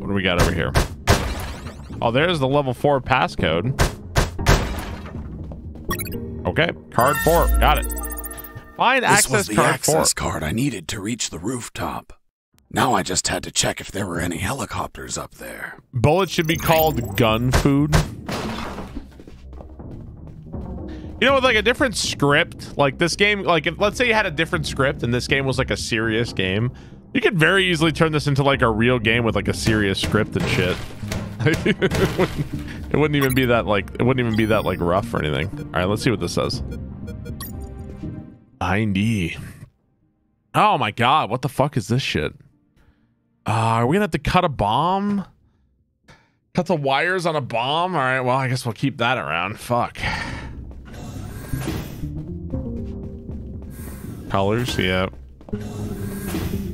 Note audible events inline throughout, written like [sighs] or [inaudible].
what do we got over here? Oh, there's the level four passcode. Okay, card four. Got it. Find This access was the card access four. card I needed to reach the rooftop. Now I just had to check if there were any helicopters up there. Bullets should be called gun food. You know, with like a different script, like this game, like if let's say you had a different script and this game was like a serious game, you could very easily turn this into like a real game with like a serious script and shit. [laughs] it, wouldn't, even be that like it wouldn't even be that like rough or anything. All right, let's see what this says. 90. Oh my god, what the fuck is this shit? Uh, are we gonna have to cut a bomb? Cut the wires on a bomb? All right, well, I guess we'll keep that around. Fuck. Colors, yeah.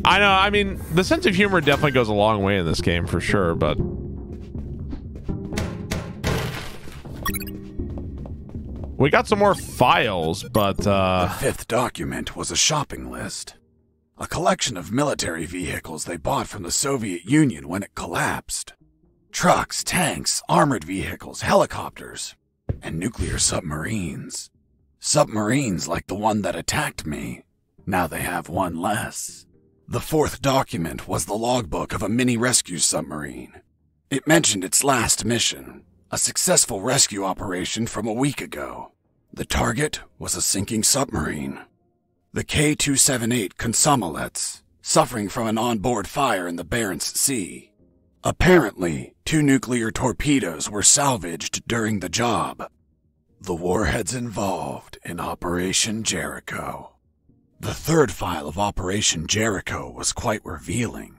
I know, I mean, the sense of humor definitely goes a long way in this game for sure, but. We got some more files, but, uh. The fifth document was a shopping list. A collection of military vehicles they bought from the Soviet Union when it collapsed. Trucks, tanks, armored vehicles, helicopters, and nuclear submarines. Submarines like the one that attacked me. Now they have one less. The fourth document was the logbook of a mini rescue submarine. It mentioned its last mission, a successful rescue operation from a week ago. The target was a sinking submarine. The K 278 Komsomolets, suffering from an onboard fire in the Barents Sea. Apparently, two nuclear torpedoes were salvaged during the job. The warheads involved in Operation Jericho. The third file of Operation Jericho was quite revealing.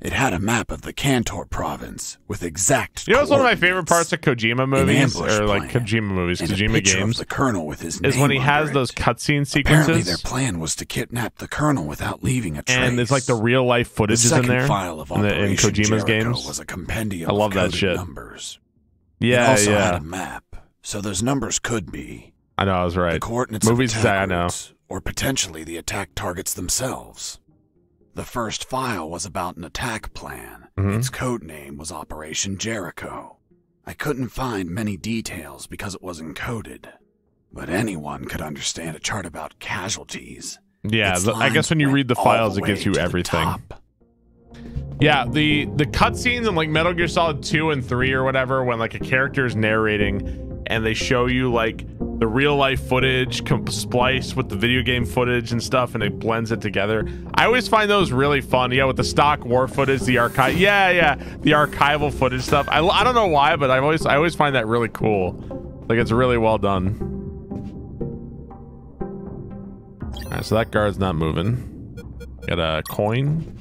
It had a map of the Kantor province with exact. You know, it's one of my favorite parts of Kojima movies, or like plan, Kojima movies, Kojima games, the colonel with his is when he has under those it. cutscene Apparently, their plan was to kidnap the colonel without leaving a trace. and it's like the real life The footage is in there file of in, the, in Operation Kojima's Jericho games. was a compendium I love of that shit. numbers. it Yeah, also had a map, so those numbers could be I know I was right. the coordinates Movies of I know. Or potentially the attack targets themselves. The first file was about an attack plan. Mhm. Its code name was Operation Jericho. I couldn't find many details because it was encoded, but anyone could understand a chart about casualties. Yeah, the- I guess when you read the files, the it gives you everything. Yeah, the the cutscenes in like Metal Gear Solid 2 and 3 or whatever, when like a character is narrating and they show you like the real life footage com- spliced with the video game footage and stuff, and it blends it together. I always find those really fun. Yeah, with the stock war footage, the archive. Yeah, yeah, the archival footage stuff. I, I don't know why, but I always I always find that really cool. Like it's really well done. All right, so that guard's not moving. Got a coin.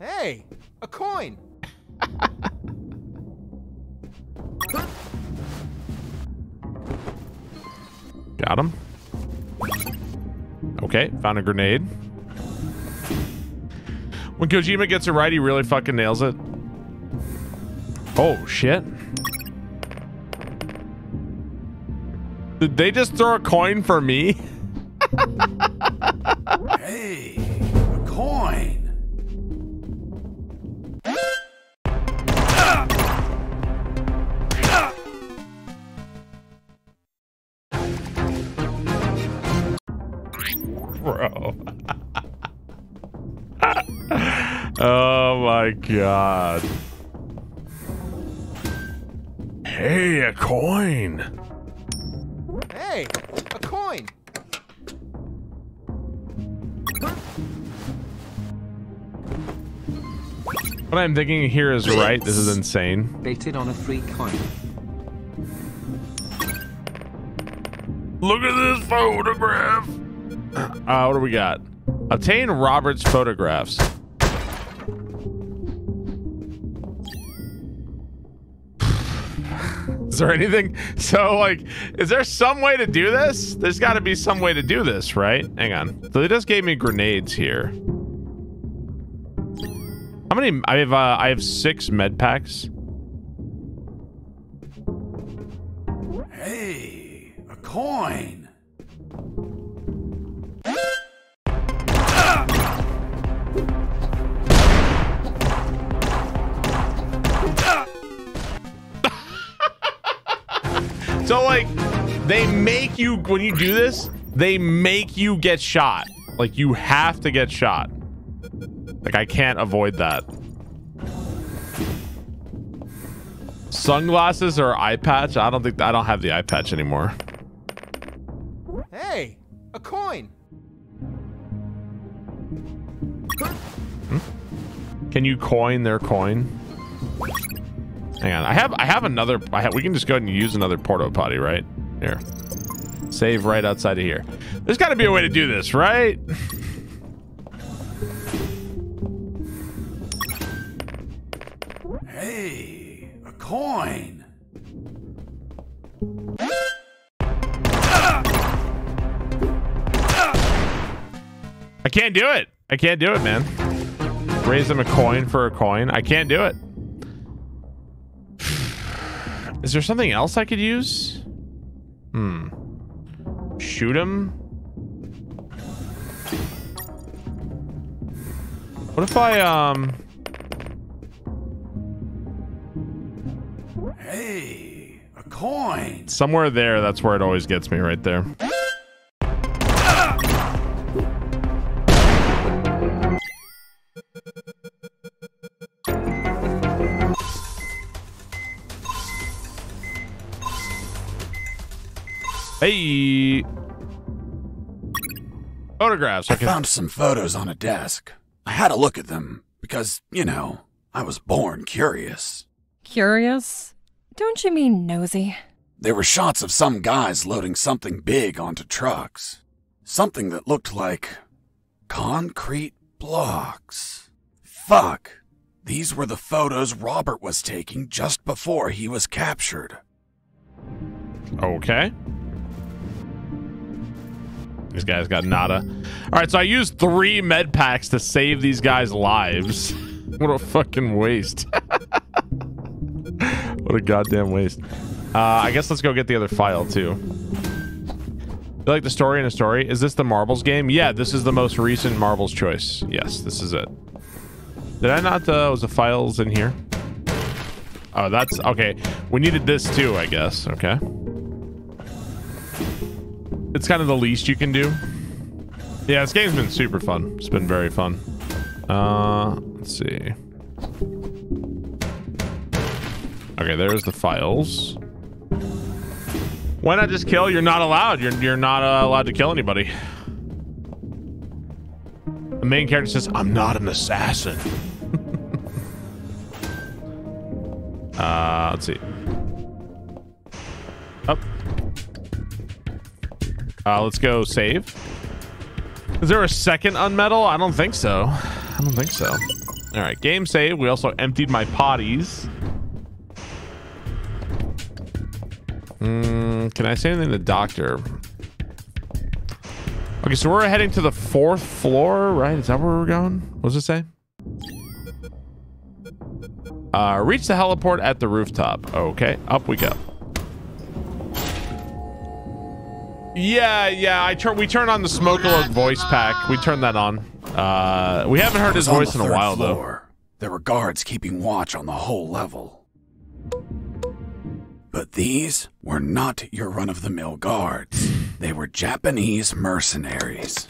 Hey, a coin. [laughs] Got him. Okay, found a grenade. When Kojima gets it right, he really fucking nails it. Oh, shit. Did they just throw a coin for me? [laughs] Hey, a coin. Bro. oh my god. Hey, a coin. Hey, a coin. What I'm thinking here is right. This is insane. Baited on a free coin. Look at this photograph. Uh, what do we got? Obtain Robert's photographs. [sighs] Is there anything? [laughs] So, like, is there some way to do this? There's got to be some way to do this, right? Hang on. So they just gave me grenades here. How many? I have. Uh, I have six med packs. Hey, a coin. So like they make you when you do this, they make you get shot. Like you have to get shot. Like I can't avoid that. Sunglasses or eye patch? I don't think I don't have the eye patch anymore. Hey, a coin. Hmm? Can you coin their coin? Hang on. I have I have another I have, we can just go ahead and use another porto potty, right? Here. Save right outside of here. There's got to be a way to do this, right? Hey, a coin. I can't do it. I can't do it, man. Raise them a coin for a coin. I can't do it. Is there something else I could use? Hmm. Shoot him? What if I, um... Hey, a coin. Somewhere there, that's where it always gets me, right there. Hey! Photographs. I Okay. found some photos on a desk. I had a look at them because, you know, I was born curious. Curious? Don't you mean nosy? They were shots of some guys loading something big onto trucks. Something that looked like concrete blocks. Fuck. These were the photos Robert was taking just before he was captured. Okay. These guys got nada. All right, so I used three med packs to save these guys' lives. [laughs] what a fucking waste. [laughs] what a goddamn waste. Uh, I guess let's go get the other file too. You like the story in a story? Is this the marbles game? Yeah, this is the most recent marbles choice. Yes, this is it. Did I not? Uh, was the files in here? Oh, that's okay. We needed this too, I guess. Okay. It's kind of the least you can do. Yeah, this game's been super fun. It's been very fun. Uh, let's see. Okay, there's the files. Why not just kill? You're not allowed. You're you're not uh, allowed to kill anybody. The main character says, "I'm not an assassin." [laughs] uh, let's see. Up. Uh, let's go save. Is there a second unmetal? I don't think so. I don't think so. All right, game save. We also emptied my potties. Mm, can I say anything to the doctor? Okay, so we're heading to the fourth floor, right? Is that where we're going? What does it say? Uh, reach the heliport at the rooftop. Okay, up we go. Yeah, yeah. I turn. We turned on the smoke alert voice pack. We turned that on. Uh, we haven't heard his voice in a third while though. There were guards keeping watch on the whole level. But these were not your run of the mill guards. They were Japanese mercenaries.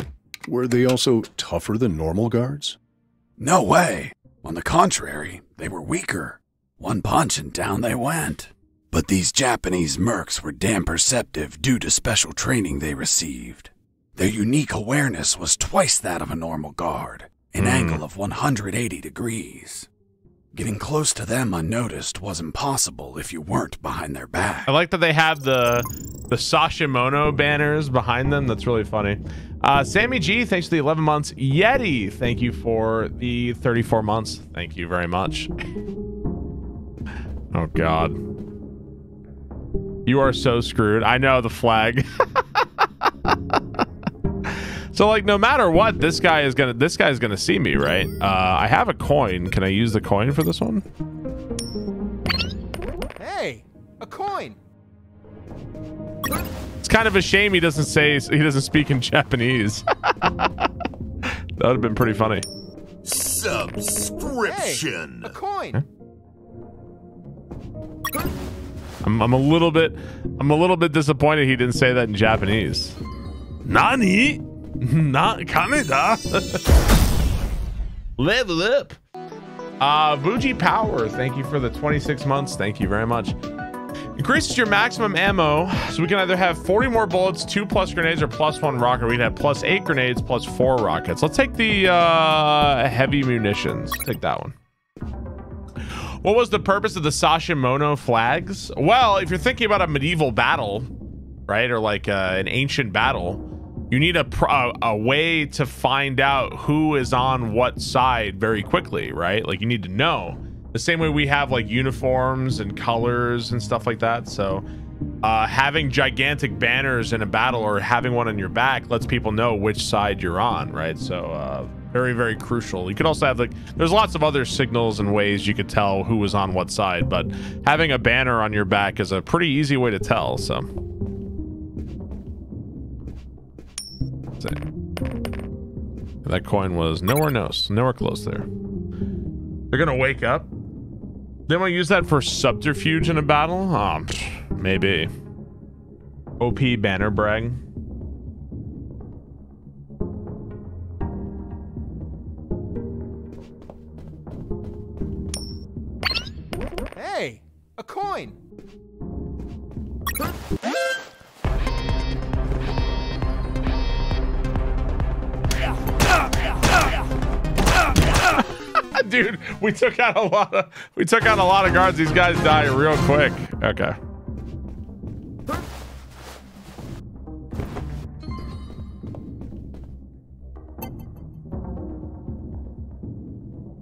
Were they also tougher than normal guards? No way. On the contrary, they were weaker. One punch and down they went. But these Japanese mercs were damn perceptive due to special training they received. Their unique awareness was twice that of a normal guard, an angle of 180 degrees. Getting close to them unnoticed was impossible if you weren't behind their back. I like that they have the the Sashimono banners behind them. That's really funny. Uh, Sammy G, thanks for the 11 months. Yeti, thank you for the 34 months. Thank you very much. [laughs] Oh God, you are so screwed. I know the flag. [laughs] so like, no matter what, this guy is gonna this guy's gonna see me, right? Uh, I have a coin. Can I use the coin for this one? Hey, a coin. It's kind of a shame he doesn't say he doesn't speak in [laughs] Japanese. [laughs] that would have been pretty funny. Subscription. Hey, Subscription. a coin. I'm, I'm a little bit I'm a little bit disappointed he didn't say that in Japanese. Nani? [laughs] Not Canada. [laughs] Level up. Uh Vuji Power, thank you for the 26 months. Thank you very much. Increases your maximum ammo, so we can either have 40 more bullets, two plus grenades, or plus one rocket. We'd have plus eight grenades, plus four rockets. Let's take the uh, heavy munitions. Take that one. What was the purpose of the Sashimono flags? Well, if you're thinking about a medieval battle, right, or like uh, an ancient battle, you need a, a, a way to find out who is on what side very quickly, right? Like you need to know the same way we have like uniforms and colors and stuff like that. So uh, having gigantic banners in a battle or having one on your back lets people know which side you're on, right? So uh, very, very crucial. You could also have like, there's lots of other signals and ways you could tell who was on what side, but having a banner on your back is a pretty easy way to tell. So. That coin was nowhere close, nowhere close there. They're gonna wake up. They want to use that for subterfuge in a battle? Um, maybe. OP banner brag. A coin. [laughs] Dude, we took out a lot of we took out a lot of guards. These guys die real quick. Okay.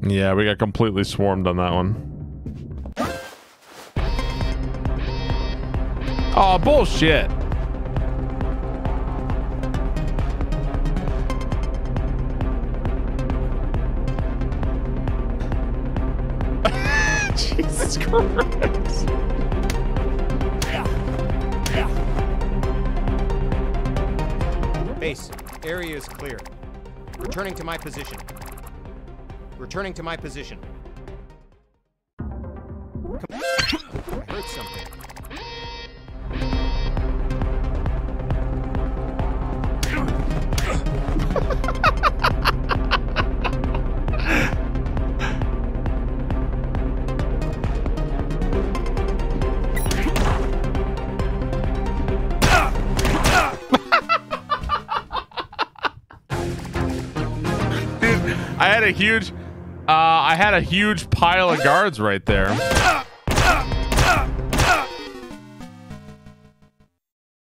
Yeah, we got completely swarmed on that one. Oh, bullshit. [laughs] Jesus Christ. Base, area is clear. Returning to my position. Returning to my position. I heard something. Huge uh I had a huge pile of guards right there.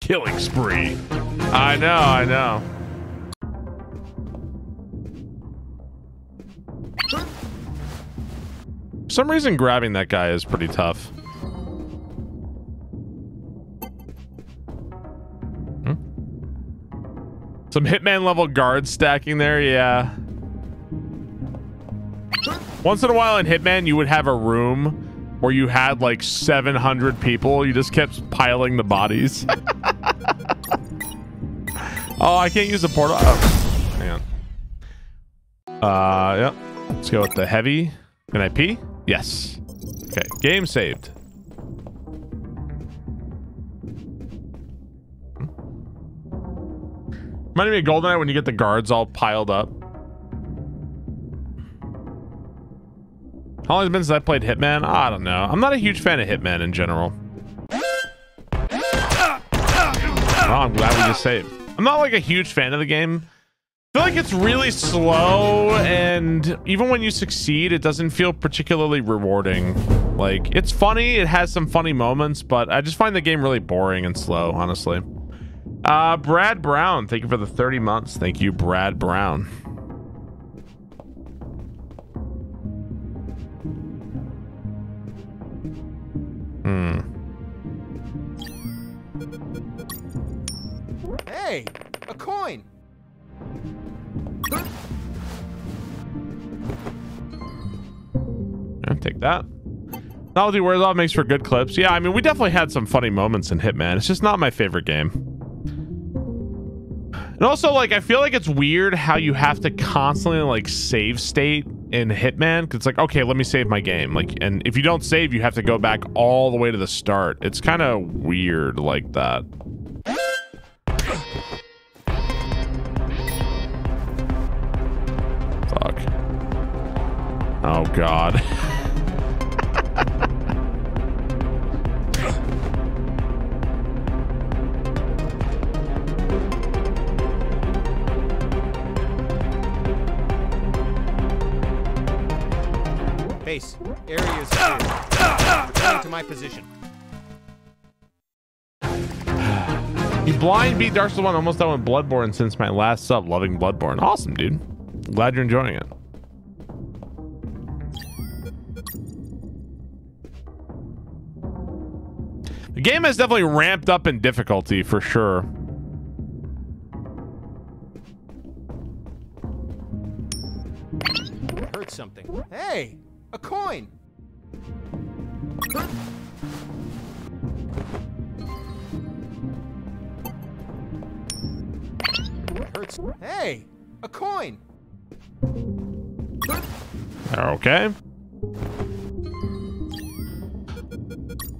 Killing spree. I know, I know. For some reason grabbing that guy is pretty tough. Hmm? Some hitman level guards stacking there, yeah. Once in a while in Hitman, you would have a room where you had like 700 people. You just kept piling the bodies. [laughs] oh, I can't use the portal. Oh, hang on. Uh, yep. Let's go with the heavy. Can I pee? Yes. Okay, game saved. Reminded me of GoldenEye when you get the guards all piled up. How long has it been since I played Hitman? I don't know. I'm not a huge fan of Hitman in general. Oh, I'm glad we just saved. I'm not like a huge fan of the game. I feel like it's really slow, and even when you succeed, it doesn't feel particularly rewarding. Like, it's funny, it has some funny moments, but I just find the game really boring and slow, honestly. Uh, Brad Brown, thank you for the 30 months. Thank you, Brad Brown. Hmm. Hey, a coin. Yeah, take that. Novelty wears off makes for good clips. Yeah, I mean, we definitely had some funny moments in Hitman. It's just not my favorite game. And also, like, I feel like it's weird how you have to constantly, like, save state in Hitman. 'cause It's like, okay, let me save my game. Like, and if you don't save, you have to go back all the way to the start. It's kind of weird like that. Fuck. Oh God. [laughs] position. [sighs] You blind beat Dark Souls 1 almost done with Bloodborne since my last sub. Loving Bloodborne. Awesome, dude. Glad you're enjoying it. The game has definitely ramped up in difficulty for sure. Heard something. Hey, a coin. Hey, a coin. Okay.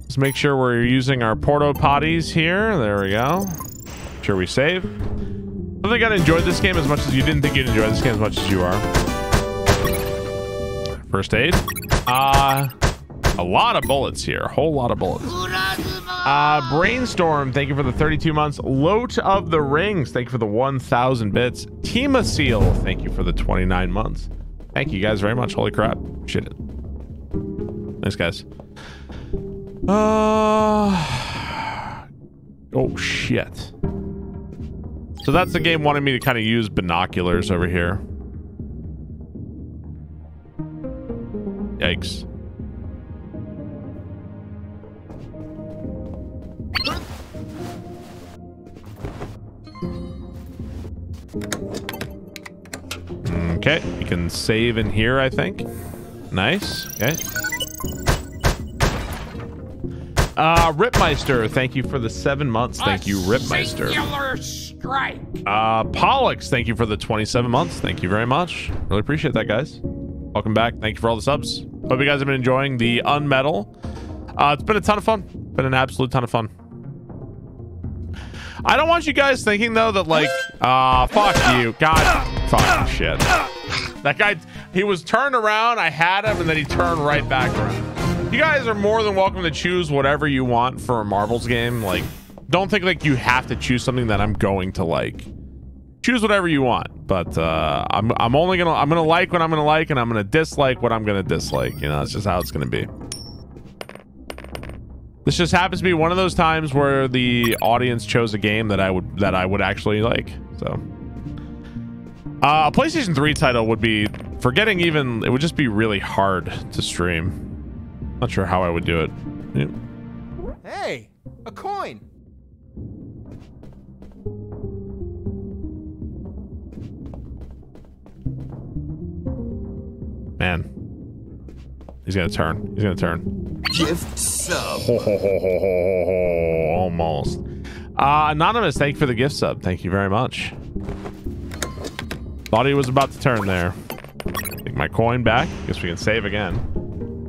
Let's make sure we're using our porto potties here. There we go. Sure we save. I think I enjoyed this game as much as you didn't think you'd enjoy this game as much as you are. First aid. Uh a lot of bullets here. A whole lot of bullets. Uh Brainstorm, thank you for the 32 months. Loat of the Rings, thank you for the 1,000 bits. Tima Seal, thank you for the 29 months. Thank you guys very much. Holy crap. Shit. Thanks, guys. Uh Oh shit. So that's the game wanting me to kind of use binoculars over here. Yikes. Okay, you can save in here, I think. Nice. Okay. Uh, Ripmeister, thank you for the seven months. Thank you, Ripmeister. Singular strike. Uh, Pollux, thank you for the 27 months. Thank you very much. Really appreciate that, guys. Welcome back. Thank you for all the subs. Hope you guys have been enjoying the Unmetal. Uh, it's been a ton of fun. Been an absolute ton of fun. I don't want you guys thinking though that like, uh, fuck you, God, fuck shit. That guy, he was turned around. I had him, and then he turned right back around. You guys are more than welcome to choose whatever you want for a Marbles game. Like, don't think like you have to choose something that I'm going to like. Choose whatever you want, but uh, I'm I'm only gonna I'm gonna like what I'm gonna like, and I'm gonna dislike what I'm gonna dislike. You know, that's just how it's gonna be. This just happens to be one of those times where the audience chose a game that I would that I would actually like. So, uh, a PlayStation 3 title would be forgetting even it would just be really hard to stream. Not sure how I would do it. Yeah. Hey, a coin. Man, he's gonna turn. He's gonna turn. Gift sub. Ho, ho, ho, ho, ho, ho, ho. Almost. Uh, Anonymous, thank you for the gift sub. Thank you very much. Thought he was about to turn there. Take my coin back. Guess we can save again.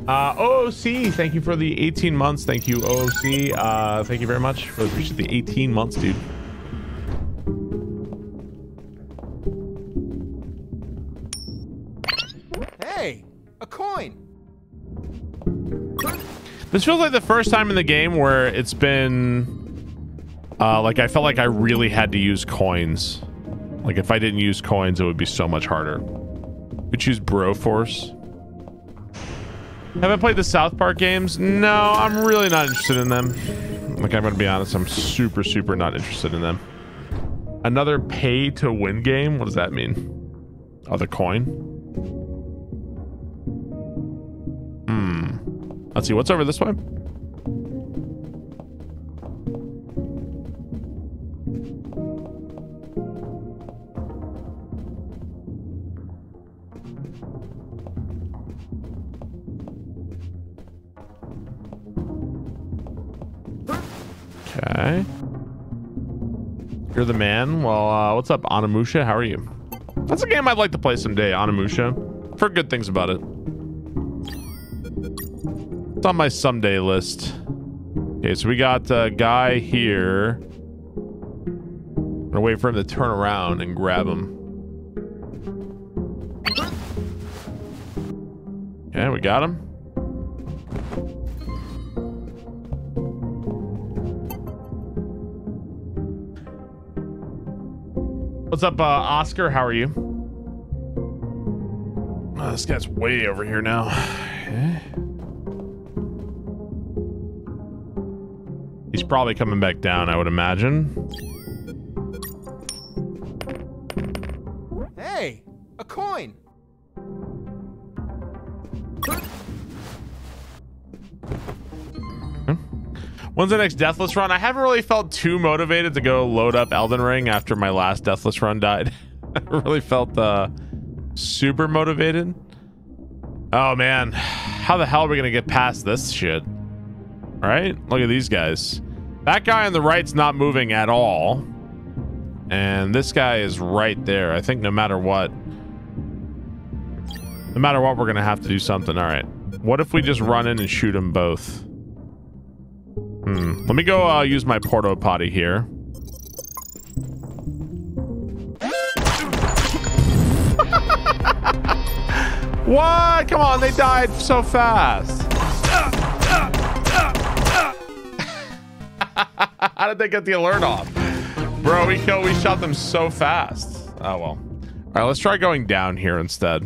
Uh, OOC, thank you for the 18 months. Thank you, OOC. Uh, thank you very much. Really appreciate the 18 months, dude. Hey, a coin. This feels like the first time in the game where it's been uh, like I felt like I really had to use coins. Like if I didn't use coins, it would be so much harder. We choose Broforce. Have I played the South Park games? No, I'm really not interested in them. Like I'm gonna be honest, I'm super, super not interested in them. Another pay to win game? What does that mean? Other coin? Hmm. Let's see, what's over this way? Okay. You're the man. Well, uh, what's up, Anamusha? How are you? That's a game I'd like to play someday, Anamusha. For good things about it. It's on my someday list. Okay, so we got a guy here. I'm gonna wait for him to turn around and grab him. Okay, we got him. What's up, uh, Oscar? How are you? Oh, this guy's way over here now. Okay. [sighs] He's probably coming back down, I would imagine. Hey, a coin. When's the next Deathless run? I haven't really felt too motivated to go load up Elden Ring after my last Deathless run died. [laughs] I really felt uh, super motivated. Oh man, how the hell are we gonna get past this shit? Right? Look at these guys. That guy on the right's not moving at all. And this guy is right there. I think no matter what, no matter what, we're gonna have to do something. All right. What if we just run in and shoot them both? Hmm. Let me go uh, use my porto potty here. [laughs] what? Come on, they died so fast. [laughs] How did they get the alert off? Bro, we killed, we shot them so fast. Oh, well. All right, let's try going down here instead.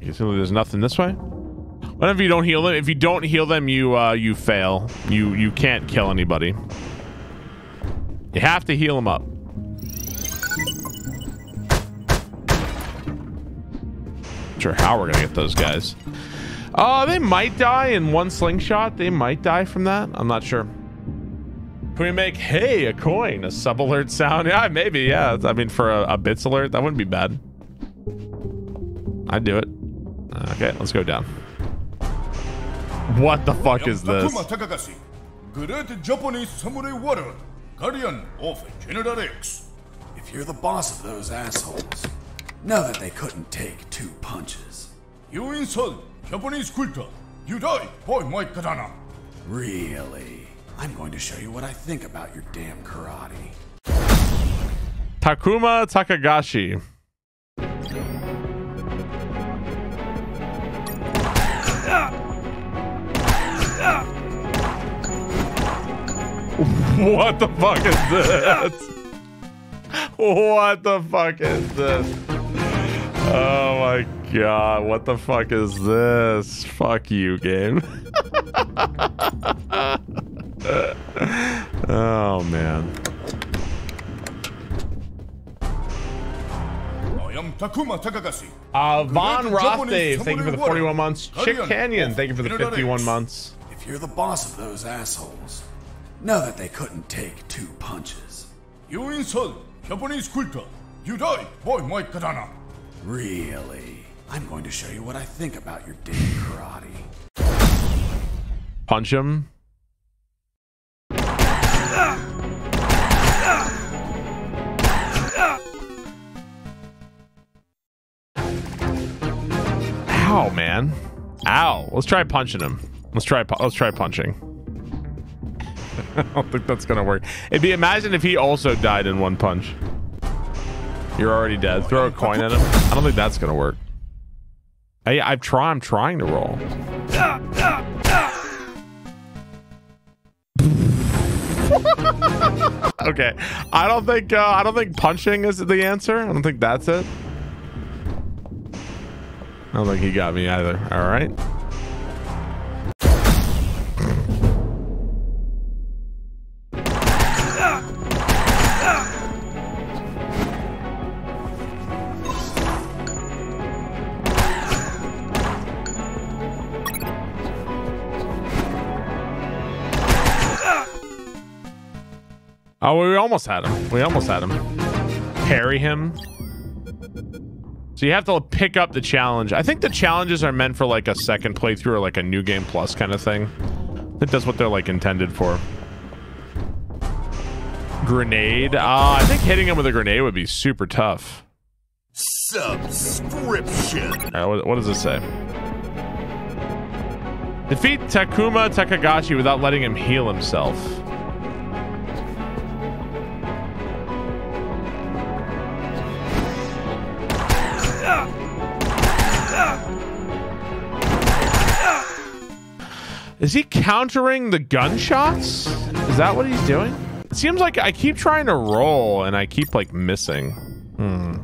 You see there's nothing this way? If you don't heal them? If you don't heal them, you uh, you fail. You you can't kill anybody. You have to heal them up. Not sure how we're gonna get those guys. Uh, they might die in one slingshot. They might die from that. I'm not sure. Can we make hey a coin a sub alert sound? Yeah, maybe. Yeah, I mean for a, a bits alert that wouldn't be bad. I'd do it. Okay, let's go down. What the fuck is this? Takuma Takagashi, Great Japanese Samurai Warrior, Guardian of General X. If you're the boss of those assholes, know that they couldn't take two punches. You insult Japanese culture. You die by my katana. Really? I'm going to show you what I think about your damn karate. Takuma Takagashi. [laughs] What the fuck is this? What the fuck is this? Oh my god, what the fuck is this? Fuck you, game. [laughs] oh man. I am Takuma Takagashi. Uh, Von Great Japanese Rostave, thank you for the 41 months. Chick Canyon, thank you for the 51 months. If you're the boss of those assholes, know that they couldn't take two punches. You insult Japanese culture. You die by my katana. Really? I'm going to show you what I think about your damn karate. Punch him. Ow, man. Ow. Let's try punching him. Let's try let's try punching. [laughs] I don't think that's gonna work. It'd be imagine if he also died in one punch. You're already dead. Throw a coin at him. I don't think that's gonna work. I I've tried I'm trying to roll. [laughs] okay. I don't think uh, I don't think punching is the answer. I don't think that's it. I don't think he got me either. All right. Oh, we almost had him. We almost had him. Parry him. So you have to pick up the challenge. I think the challenges are meant for like a second playthrough or like a new game plus kind of thing. I think that's what they're like intended for. Grenade. Uh, I think hitting him with a grenade would be super tough. Subscription. All right, what, what does this say? Defeat Takuma Takagashi without letting him heal himself. Is he countering the gunshots? Is that what he's doing? It seems like I keep trying to roll and I keep like missing. Hmm.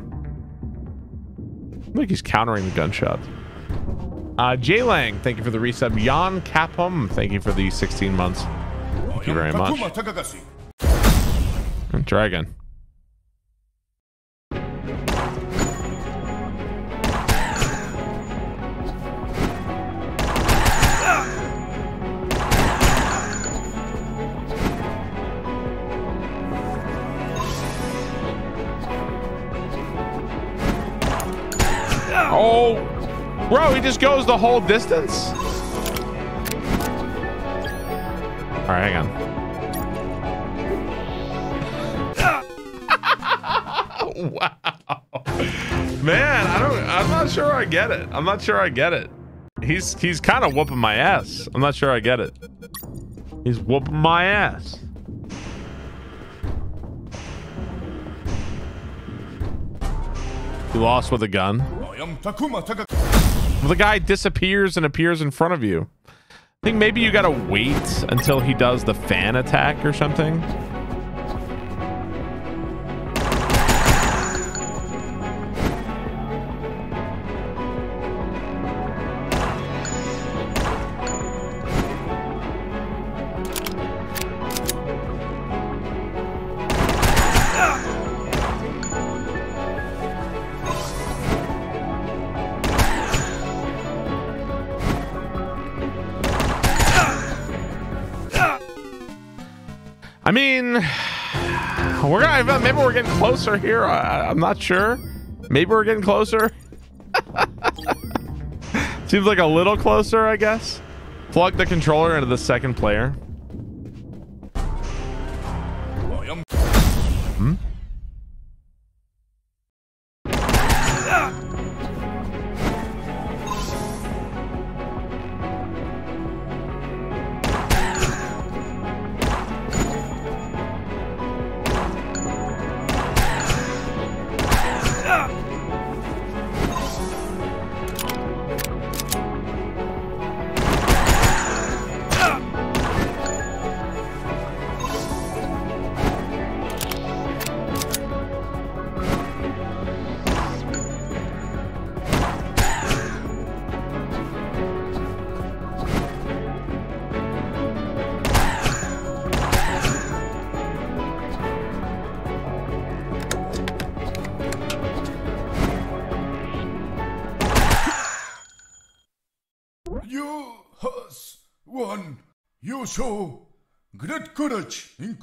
Like he's countering the gunshots. Uh, Jay Lang, thank you for the resub. Jan Kapham, thank you for the 16 months. Thank you very much. And Dragon. Oh, bro, he just goes the whole distance. All right, hang on. [laughs] wow. Man, I don't I'm not sure I get it. I'm not sure I get it. He's he's kind of whooping my ass. I'm not sure I get it. He's whooping my ass. You lost with a gun. The guy disappears and appears in front of you. I think maybe you gotta wait until he does the fan attack or something. Closer here. I, I'm not sure. Maybe we're getting closer. [laughs] Seems like a little closer, I guess. Plug the controller into the second player.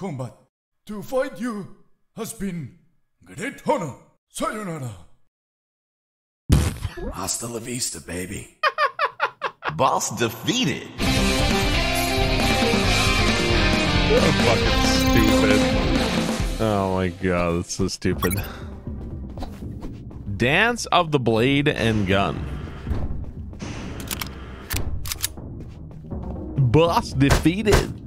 Combat. To fight you has been great honor. Sayonara. Hasta la vista, baby. [laughs] Boss defeated. fucking stupid. Oh my god, that's so stupid. Dance of the Blade and Gun. Boss defeated.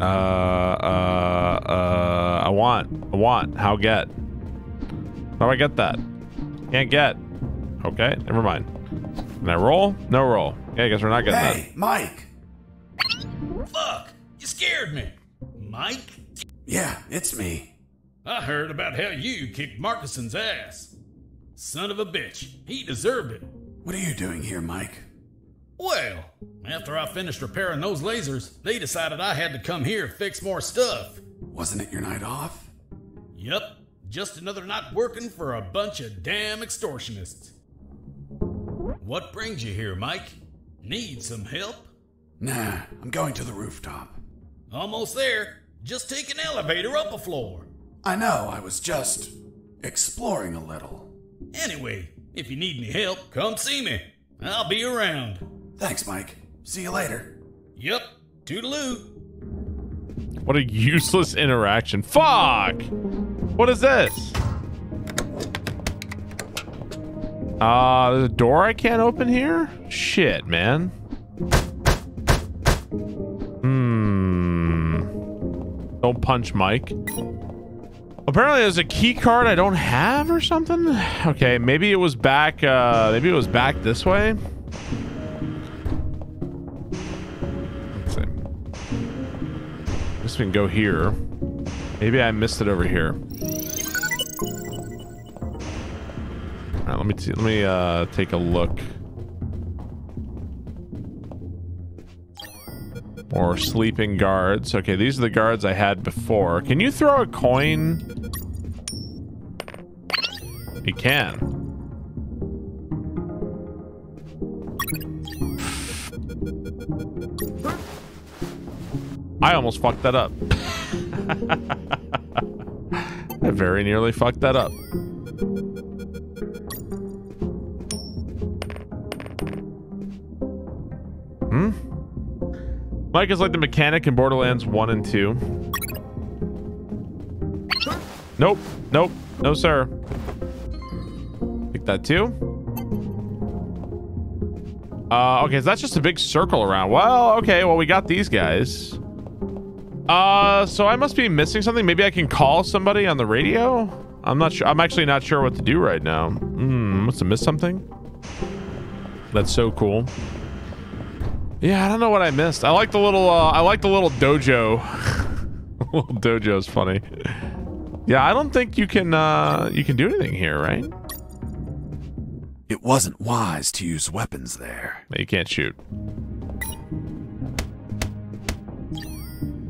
Uh, uh, uh, I want, I want, how get? How do I get that? Can't get. Okay, never mind. Can I roll? No roll. Yeah, I guess we're not getting Hey, Mike. Fuck! You scared me. Mike? Yeah, it's me. I heard about how you kicked Markison's ass. Son of a bitch. He deserved it. What are you doing here, Mike? Well, after I finished repairing those lasers, they decided I had to come here to fix more stuff. Wasn't it your night off? Yep, just another night working for a bunch of damn extortionists. What brings you here, Mike? Need some help? Nah, I'm going to the rooftop. Almost there. Just take an elevator up a floor. I know, I was just exploring a little. Anyway, if you need any help, come see me. I'll be around. Thanks, Mike. See you later. Yep, toodaloo. What a useless interaction. Fuck! What is this? Uh, there's a door I can't open here? Shit, man. Hmm. Don't punch Mike. Apparently there's a key card I don't have or something. Okay, maybe it was back, uh, maybe it was back this way. Let's see. We can go here. Maybe I missed it over here. All right, let me see, let me uh, take a look. Or sleeping guards. Okay, these are the guards I had before. Can you throw a coin? You can. I almost fucked that up. [laughs] I very nearly fucked that up. Hmm? Mike is like the mechanic in Borderlands 1 and 2. Nope. Nope. No, sir. Pick that too. Uh, okay, so that's just a big circle around. Well, okay, well, we got these guys. Uh, so I must be missing something. Maybe I can call somebody on the radio? I'm not sure. I'm actually not sure what to do right now. Hmm, must have missed something. That's so cool. Yeah, I don't know what I missed. I like the little, uh, I like the little dojo. [laughs] little dojo's funny. Yeah, I don't think you can, uh, you can do anything here, right? It wasn't wise to use weapons there. You can't shoot.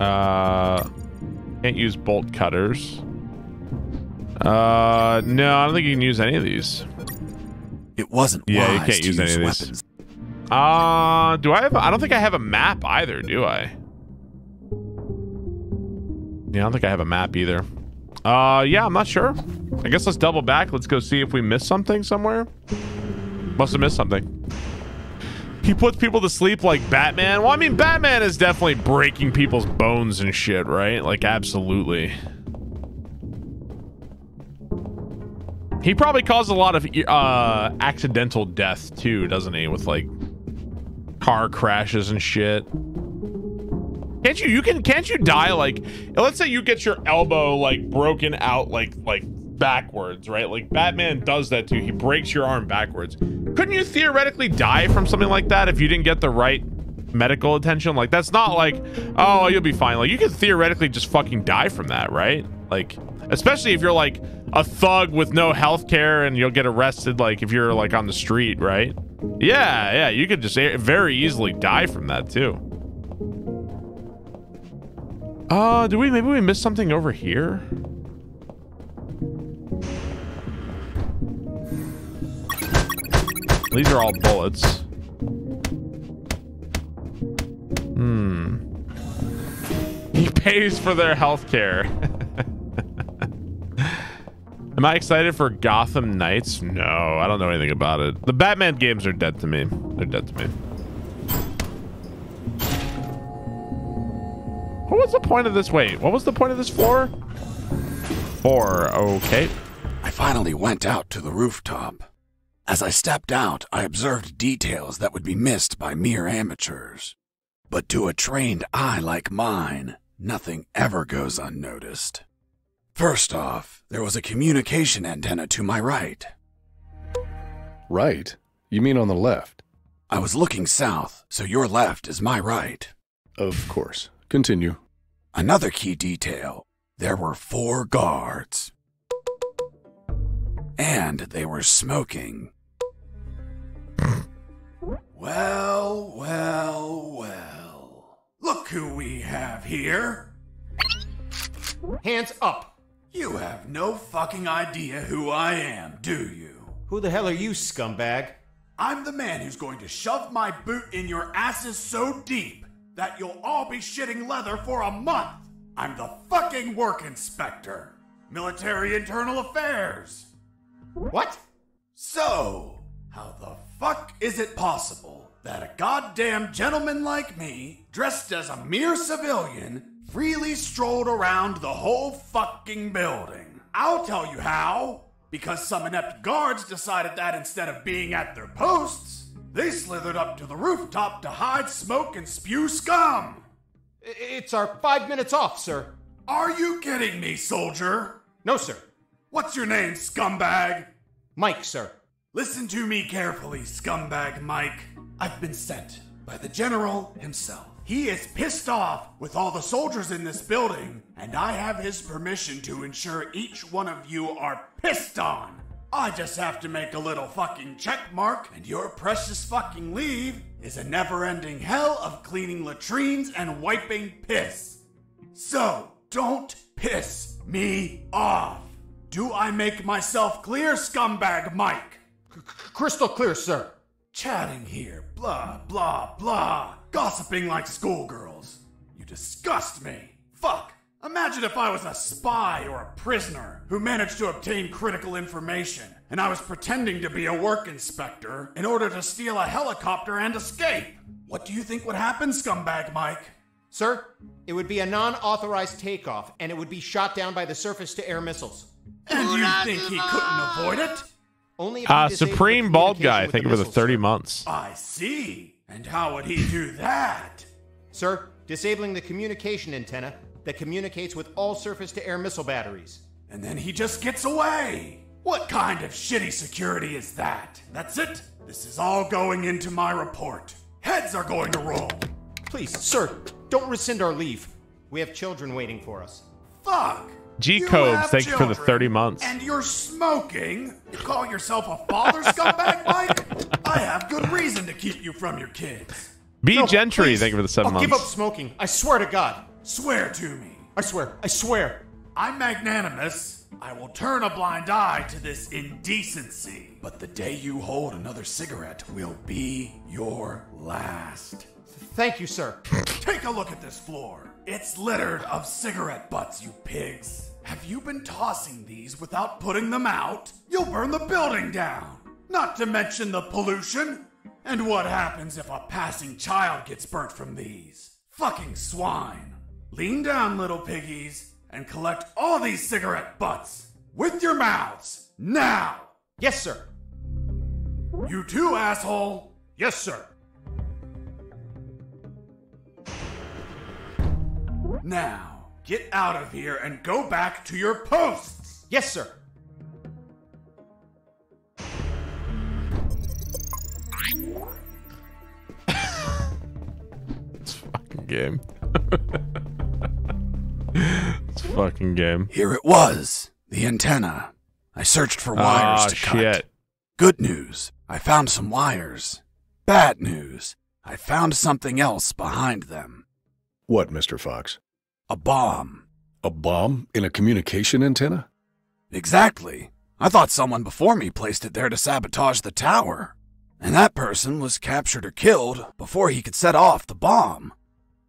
Uh, can't use bolt cutters. Uh, no, I don't think you can use any of these. It wasn't Yeah, you can't to use any of these. weapons. Uh, do I have? I don't think I have a map either. Do I? Yeah, I don't think I have a map either. Uh, yeah, I'm not sure. I guess let's double back. Let's go see if we missed something somewhere. Must have missed something. He puts people to sleep like Batman. Well, I mean, Batman is definitely breaking people's bones and shit, right? Like, absolutely. He probably caused a lot of uh, accidental death too, doesn't he? With like car crashes and shit. Can't you? You can. Can't you die like? Let's say you get your elbow like broken out like like backwards, right? Like Batman does that too. He breaks your arm backwards. Couldn't you theoretically die from something like that if you didn't get the right medical attention? Like that's not like, oh, you'll be fine. Like you could theoretically just fucking die from that, right? Like especially if you're like a thug with no health care and you'll get arrested like if you're like on the street, right? Yeah, yeah, you could just very easily die from that too. Uh, do we maybe we missed something over here? These are all bullets. Hmm. [laughs] He pays for their health care. [laughs] Am I excited for Gotham Knights? No, I don't know anything about it. The Batman games are dead to me. They're dead to me. What was the point of this? Wait, what was the point of this floor? Four, okay. I finally went out to the rooftop. As I stepped out, I observed details that would be missed by mere amateurs. But to a trained eye like mine, nothing ever goes unnoticed. First off, there was a communication antenna to my right. Right? You mean on the left? I was looking south, so your left is my right. Of course. Continue. Another key detail there were four guards. And they were smoking. well, well, well. Look who we have here. Hands up! You have no fucking idea who I am, do you? Who the hell are you, scumbag? I'm the man who's going to shove my boot in your asses so deep that you'll all be shitting leather for a month. I'm the fucking work inspector. Military Internal Affairs. What? So, how the fuck is it possible that a goddamn gentleman like me, dressed as a mere civilian, freely strolled around the whole fucking building. I'll tell you how. Because some inept guards decided that instead of being at their posts, they slithered up to the rooftop to hide smoke and spew scum. It's our five minutes off, sir. Are you kidding me, soldier? No, sir. What's your name, scumbag? Mike, sir. Listen to me carefully, scumbag Mike. I've been sent by the general himself. He is pissed off with all the soldiers in this building, and I have his permission to ensure each one of you are pissed on. I just have to make a little fucking check mark, and your precious fucking leave is a never ending hell of cleaning latrines and wiping piss. So, don't piss me off. Do I make myself clear, scumbag Mike? Crystal clear, sir. Chatting here, blah, blah, blah. Gossiping like schoolgirls. You disgust me. Fuck. Imagine if I was a spy or a prisoner who managed to obtain critical information, and I was pretending to be a work inspector in order to steal a helicopter and escape. What do you think would happen, scumbag Mike? Sir, it would be a non authorized takeoff, and it would be shot down by the surface to air missiles. And you think he couldn't avoid it? Only if Uh, Supreme Bald Guy. with Thank the you for the 30 sir. months. I see. And how would he do that? Sir, disabling the communication antenna that communicates with all surface to air missile batteries. And then he just gets away. What kind of shitty security is that? That's it. This is all going into my report. Heads are going to roll. Please, sir, don't rescind our leave. We have children waiting for us. Fuck. G You Cobes, thank you for the 30 months. And you're smoking? You call yourself a father, scumbag Mike? I have good reason to keep you from your kids. B No, Gentry, please. thank you for the 7 I'll give up smoking. I swear to God. Swear to me. I swear. I swear. I'm magnanimous. I will turn a blind eye to this indecency. But the day you hold another cigarette will be your last. Thank you, sir. Take a look at this floor. It's littered of cigarette butts, you pigs. Have you been tossing these without putting them out? You'll burn the building down. Not to mention the pollution. And what happens if a passing child gets burnt from these? Fucking swine. Lean down, little piggies, and collect all these cigarette butts. With your mouths. Now! Yes, sir. You too, asshole! Yes, sir. Now, get out of here and go back to your posts! Yes, sir. [laughs] It's fucking game. [laughs] it's fucking game. Here it was, the antenna. I searched for wires Ah, to cut. shit. Good news, I found some wires. Bad news, I found something else behind them. What, Mr. Fox? A bomb. A bomb in a communication antenna? Exactly. I thought someone before me placed it there to sabotage the tower. And that person was captured or killed before he could set off the bomb.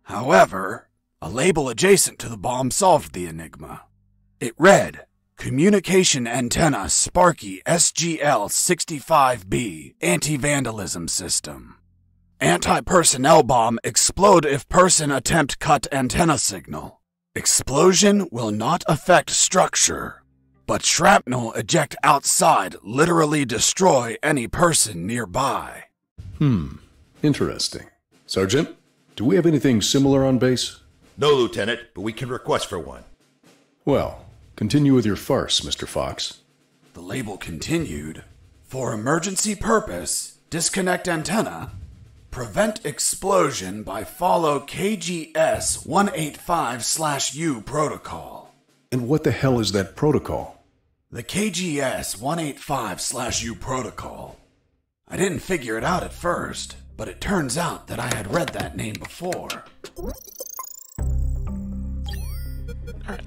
However, a label adjacent to the bomb solved the enigma. It read Communication Antenna Sparky SGL 65B Anti Vandalism System. Anti personnel bomb explode if person attempt cut antenna signal. Explosion will not affect structure, but shrapnel eject outside literally destroy any person nearby. Hmm. Interesting. Sergeant, do we have anything similar on base? No, Lieutenant, but we can request for one. Well, continue with your farce, Mr. Fox. The label continued For emergency purpose, disconnect antenna. Prevent explosion by follow KGS 185 U protocol. And what the hell is that protocol? The KGS 185 U protocol. I didn't figure it out at first, but it turns out that I had read that name before.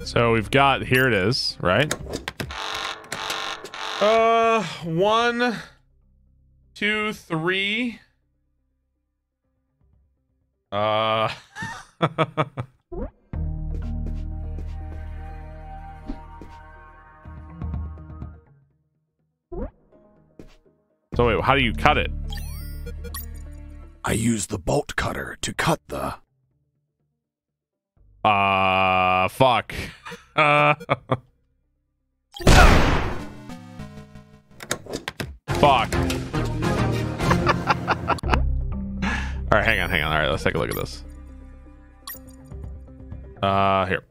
So we've got here it is, right? Uh, one, two, three. Uh. [laughs] so wait, how do you cut it? I use the bolt cutter to cut the. Uh, fuck. Uh, [laughs] fuck. [laughs] All right, hang on, hang on. All right, let's take a look at this. Uh, here.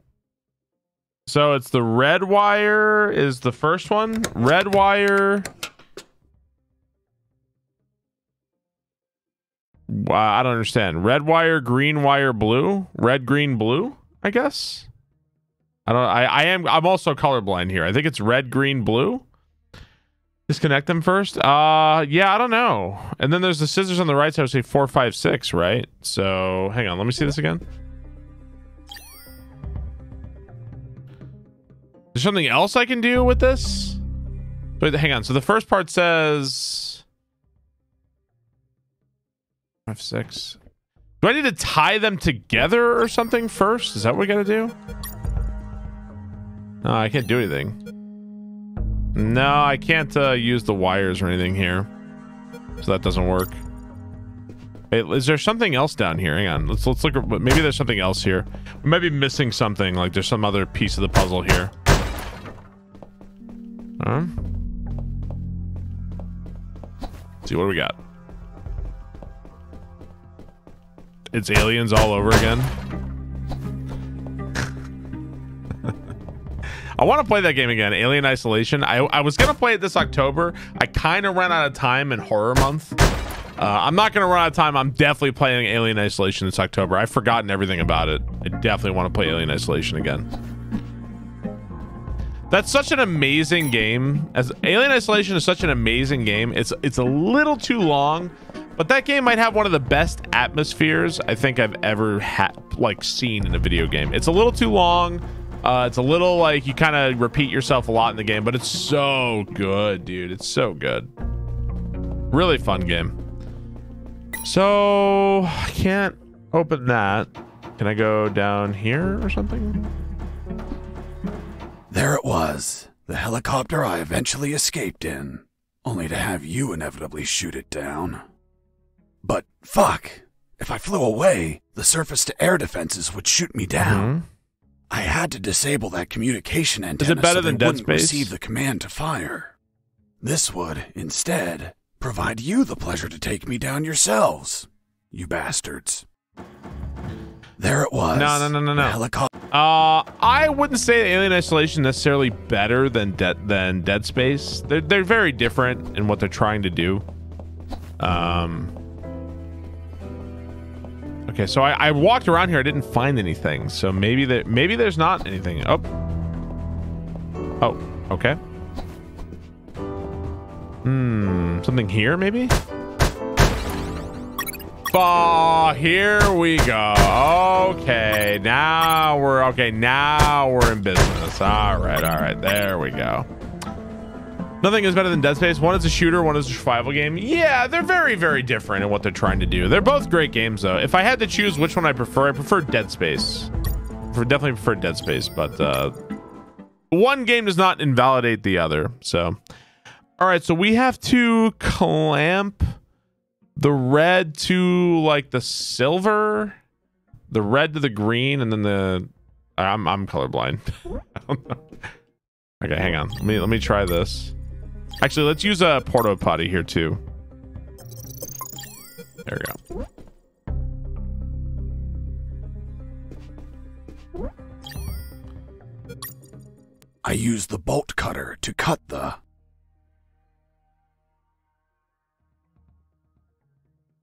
So it's the red wire is the first one. Red wire. Uh, I don't understand. Red wire, green wire, blue. Red, green, blue. I guess. I don't. I. I am. I'm also colorblind here. I think it's red, green, blue. Disconnect them first. Uh, yeah. I don't know. And then there's the scissors on the right side. Say four, five, six. Right. So hang on. Let me see this again. There's something else I can do with this? But hang on. So the first part says five six. Do I need to tie them together or something first? Is that what we gotta do? No, I can't do anything. No, I can't uh, use the wires or anything here. So that doesn't work. Is there something else down here? Hang on. Let's let's look. Maybe there's something else here. We might be missing something. Like there's some other piece of the puzzle here. Huh? Let's see what do we got. It's aliens all over again. I want to play that game again, Alien Isolation. I, I was going to play it this October. I kind of ran out of time in horror month. Uh, I'm not going to run out of time. I'm definitely playing Alien Isolation this October. I've forgotten everything about it. I definitely want to play Alien Isolation again. That's such an amazing game. As Alien Isolation is such an amazing game. It's it's a little too long, but that game might have one of the best atmospheres I think I've ever had like seen in a video game. It's a little too long. Uh, it's a little like you kind of repeat yourself a lot in the game, but it's so good, dude. It's so good. Really fun game. So I can't open that. Can I go down here or something? There it was, the helicopter I eventually escaped in, only to have you inevitably shoot it down. But fuck, if I flew away, the surface to air defenses would shoot me down. Mhm. I had to disable that communication antenna better so than Dead wouldn't Space? receive the command to fire. This would, instead, provide you the pleasure to take me down yourselves, you bastards. There it was. No, no, no, no, no. helicopter. Uh, I wouldn't say Alien Isolation necessarily better than Dead than Dead Space. They're they're very different in what they're trying to do. Um. Okay, so I, I walked around here. I didn't find anything. So maybe there maybe there's not anything. Oh. Oh. Okay. Hmm. Something here maybe. Oh, here we go. Okay, now we're okay. Now we're in business. All right, all right. There we go. Nothing is better than Dead Space. One is a shooter, one is a survival game. Yeah, they're very, very different in what they're trying to do. They're both great games, though. If I had to choose which one I prefer, I prefer Dead Space. For definitely prefer Dead Space, but uh, one game does not invalidate the other. So, all right. So we have to clamp the red to like the silver, the red to the green, and then the I'm I'm colorblind. [laughs] Okay, hang on. Let me let me try this. Actually, let's use a porta potty here too. There we go. I use the bolt cutter to cut the.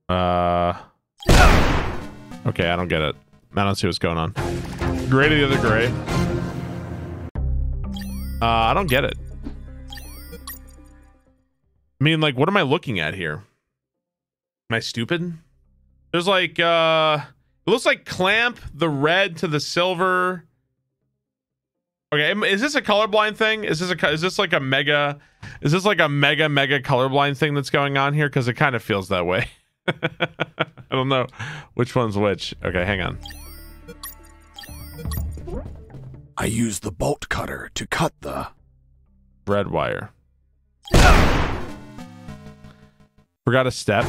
Uh. Okay, I don't get it. I don't see what's going on. Gray to the other gray. Uh, I don't get it. I mean, like, what am I looking at here? Am I stupid? There's like, uh, it looks like clamp the red to the silver. Okay, is this a colorblind thing? Is this a is this like a mega? Is this like a mega mega colorblind thing that's going on here? Because it kind of feels that way. [laughs] I don't know which one's which. Okay, hang on. I use the bolt cutter to cut the. Red wire. Forgot a step.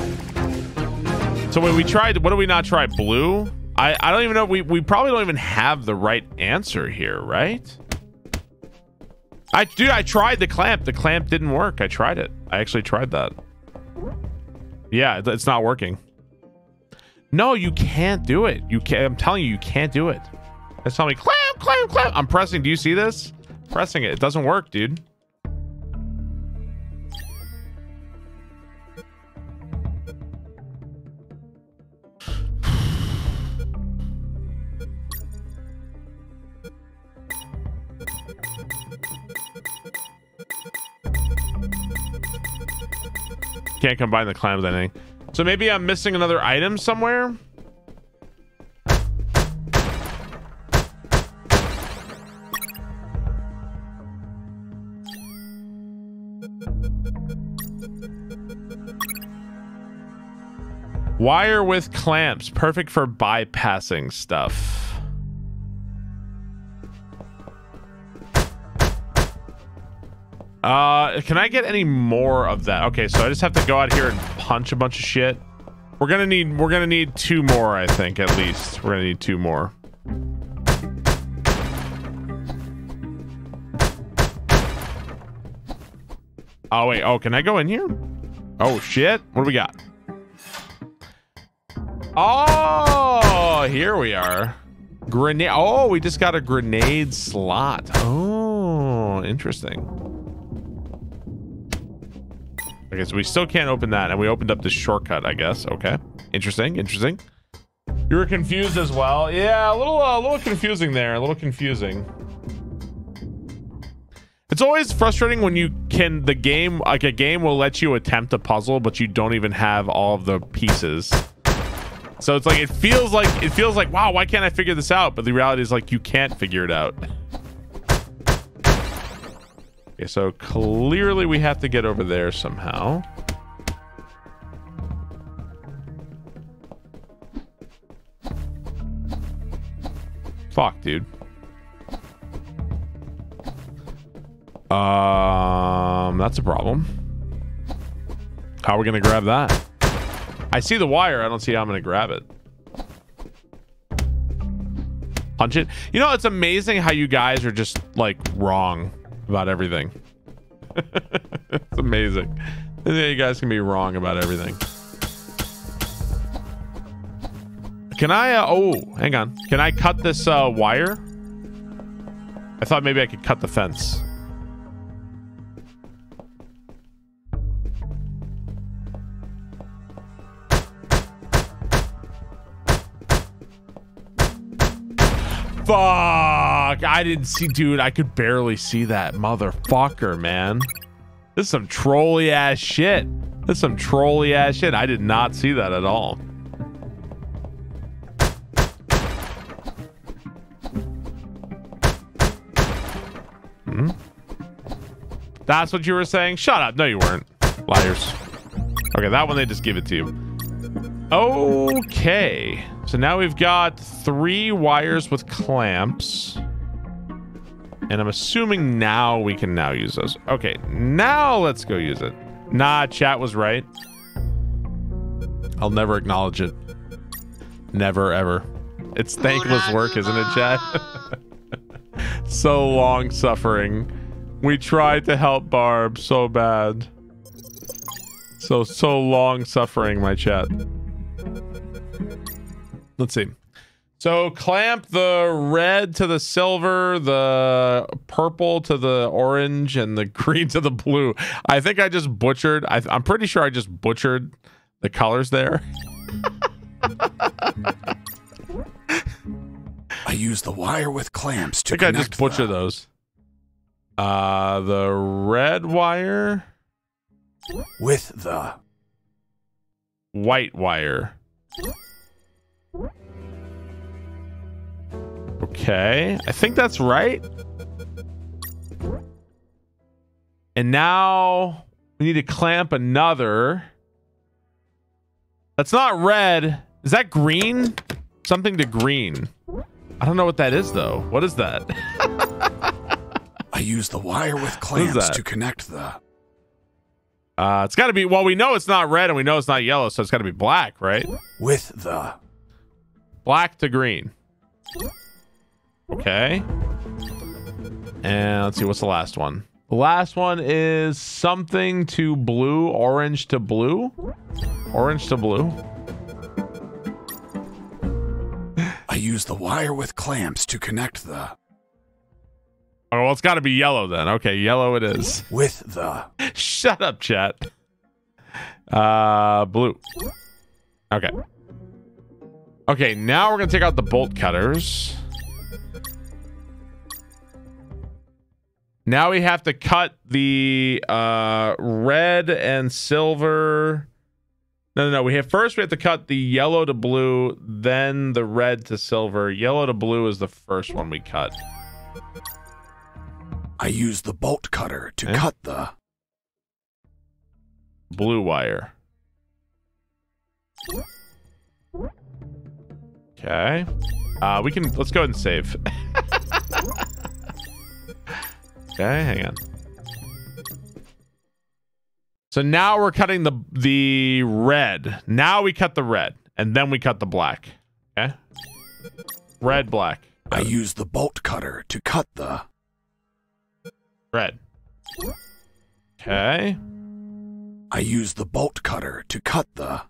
So when we tried, what do we not try? Blue? I, I don't even know. We, we probably don't even have the right answer here, right? I dude, I tried the clamp. The clamp didn't work. I tried it. I actually tried that. Yeah, it's not working. No, you can't do it. You can't. I'm telling you, you can't do it. It's telling me clamp, clamp, clamp. I'm pressing. Do you see this? Pressing it. It doesn't work, dude. Can't combine the clamp with anything. So maybe I'm missing another item somewhere? Wire with clamps, perfect for bypassing stuff. Uh, can I get any more of that? Okay, so I just have to go out here and punch a bunch of shit. We're gonna need we're gonna need two more, I think, at least. We're gonna need two more. Oh wait, oh, can I go in here? Oh shit. What do we got? Oh, here we are. Grenade. Oh, we just got a grenade slot. Oh, interesting. Okay, so we still can't open that, and we opened up this shortcut, I guess. Okay, interesting, interesting. You were confused as well. Yeah, a little, uh, a little confusing there. A little confusing. It's always frustrating when you can the game like a game will let you attempt a puzzle, but you don't even have all of the pieces. So it's like it feels like it feels like wow, why can't I figure this out? But the reality is like you can't figure it out. Okay, so clearly we have to get over there somehow. Fuck, dude. Um, that's a problem. How are we gonna grab that? I see the wire. I don't see how I'm gonna grab it. Punch it. You know, it's amazing how you guys are just like wrong about everything. [laughs] it's amazing. You guys can be wrong about everything. Can I? Uh, oh, hang on. Can I cut this uh, wire? I thought maybe I could cut the fence. Fuck! I didn't see, dude. I could barely see that motherfucker, man. This is some trolly ass shit. This is some trolly ass shit. I did not see that at all. Hmm? That's what you were saying? Shut up. No, you weren't. Liars. Okay, that one they just give it to you. Okay. So now we've got three wires with clamps. And I'm assuming now we can now use those. Okay, now let's go use it. Nah, chat was right. I'll never acknowledge it. Never, ever. It's thankless work, isn't it, chat? [laughs] so long suffering. We tried to help Barb so bad. So, so long suffering, my chat. Let's see. So clamp the red to the silver, the purple to the orange, and the [laughs] green to the blue. I think I just butchered. I, am pretty sure I just butchered the colors there. I use the wire with clamps to I think I just butcher the... those. Uh, the red wire with the white wire. Okay, I think that's right. And now we need to clamp another. That's not red. Is that green? Something to green. I don't know what that is though. What is that? [laughs] I use the wire with clamps to connect the. Uh, it's got to be. Well, we know it's not red and we know it's not yellow, so it's got to be black, right? With the Black to green. Okay. And let's see, what's the last one? The last one is something to blue, orange to blue. Orange to blue. I use the wire with clamps to connect the. Oh, well, it's got to be yellow then. Okay, yellow it is. With the. Shut up, chat. Uh, blue. Okay. Okay, now we're gonna take out the bolt cutters. Now we have to cut the uh, red and silver. No, no, no. We have first we have to cut the yellow to blue, then the red to silver. Yellow to blue is the first one we cut. I use the bolt cutter to Eh? cut the. blue wire. Okay. Uh, we can let's go ahead and save. [laughs] okay, hang on. So now we're cutting the the red. Now we cut the red, and then we cut the black. Okay. Red, black, I use the bolt cutter to cut the. red. Okay. I use the bolt cutter to cut the.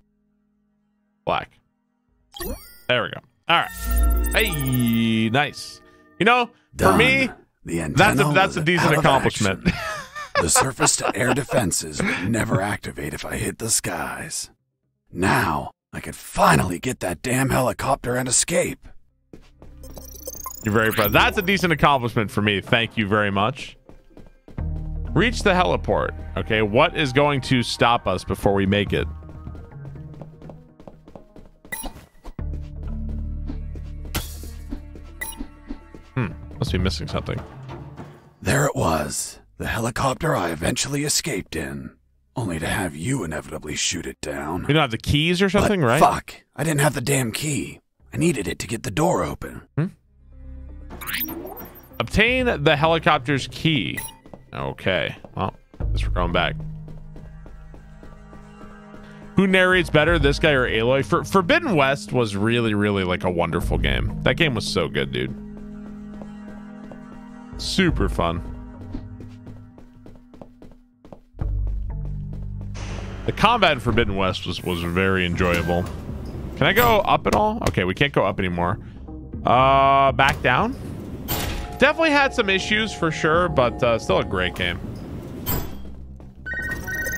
black. There we go. All right. Hey, nice. You know, for me, The that's a, that's a decent accomplishment. [laughs] The surface to air defenses would never activate if I hit the skies. Now, I could finally get that damn helicopter and escape. You're very proud. That's a decent accomplishment for me. Thank you very much. Reach the heliport. Okay, what is going to stop us before we make it? Hmm, must be missing something. There it was, the helicopter I eventually escaped in, only to have you inevitably shoot it down. You don't have the keys or something, but right? Fuck, I didn't have the damn key. I needed it to get the door open. Hmm? Obtain the helicopter's key. Okay. Well, guess we're going back. Who narrates better, this guy or Aloy? For Forbidden West was really, really like a wonderful game. That game was so good, dude. Super fun. The combat in Forbidden West was was very enjoyable. Can I go up at all? Okay, we can't go up anymore. Uh, back down. Definitely had some issues for sure, but uh, still a great game.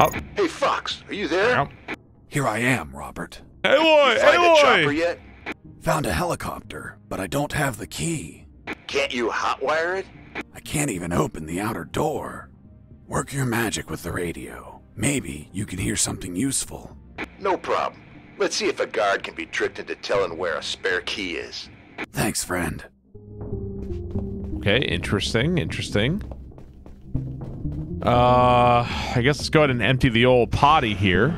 Oh, Hey, Fox, are you there? yep. Here I am, Robert. Aloy, Find a chopper Aloy! yet? Found a helicopter, but I don't have the key. Can't you hotwire it? I can't even open the outer door. Work your magic with the radio. Maybe you can hear something useful. No problem. Let's see if a guard can be tricked into telling where a spare key is. Thanks, friend. Okay, interesting, interesting. Uh, I guess let's go ahead and empty the old potty here.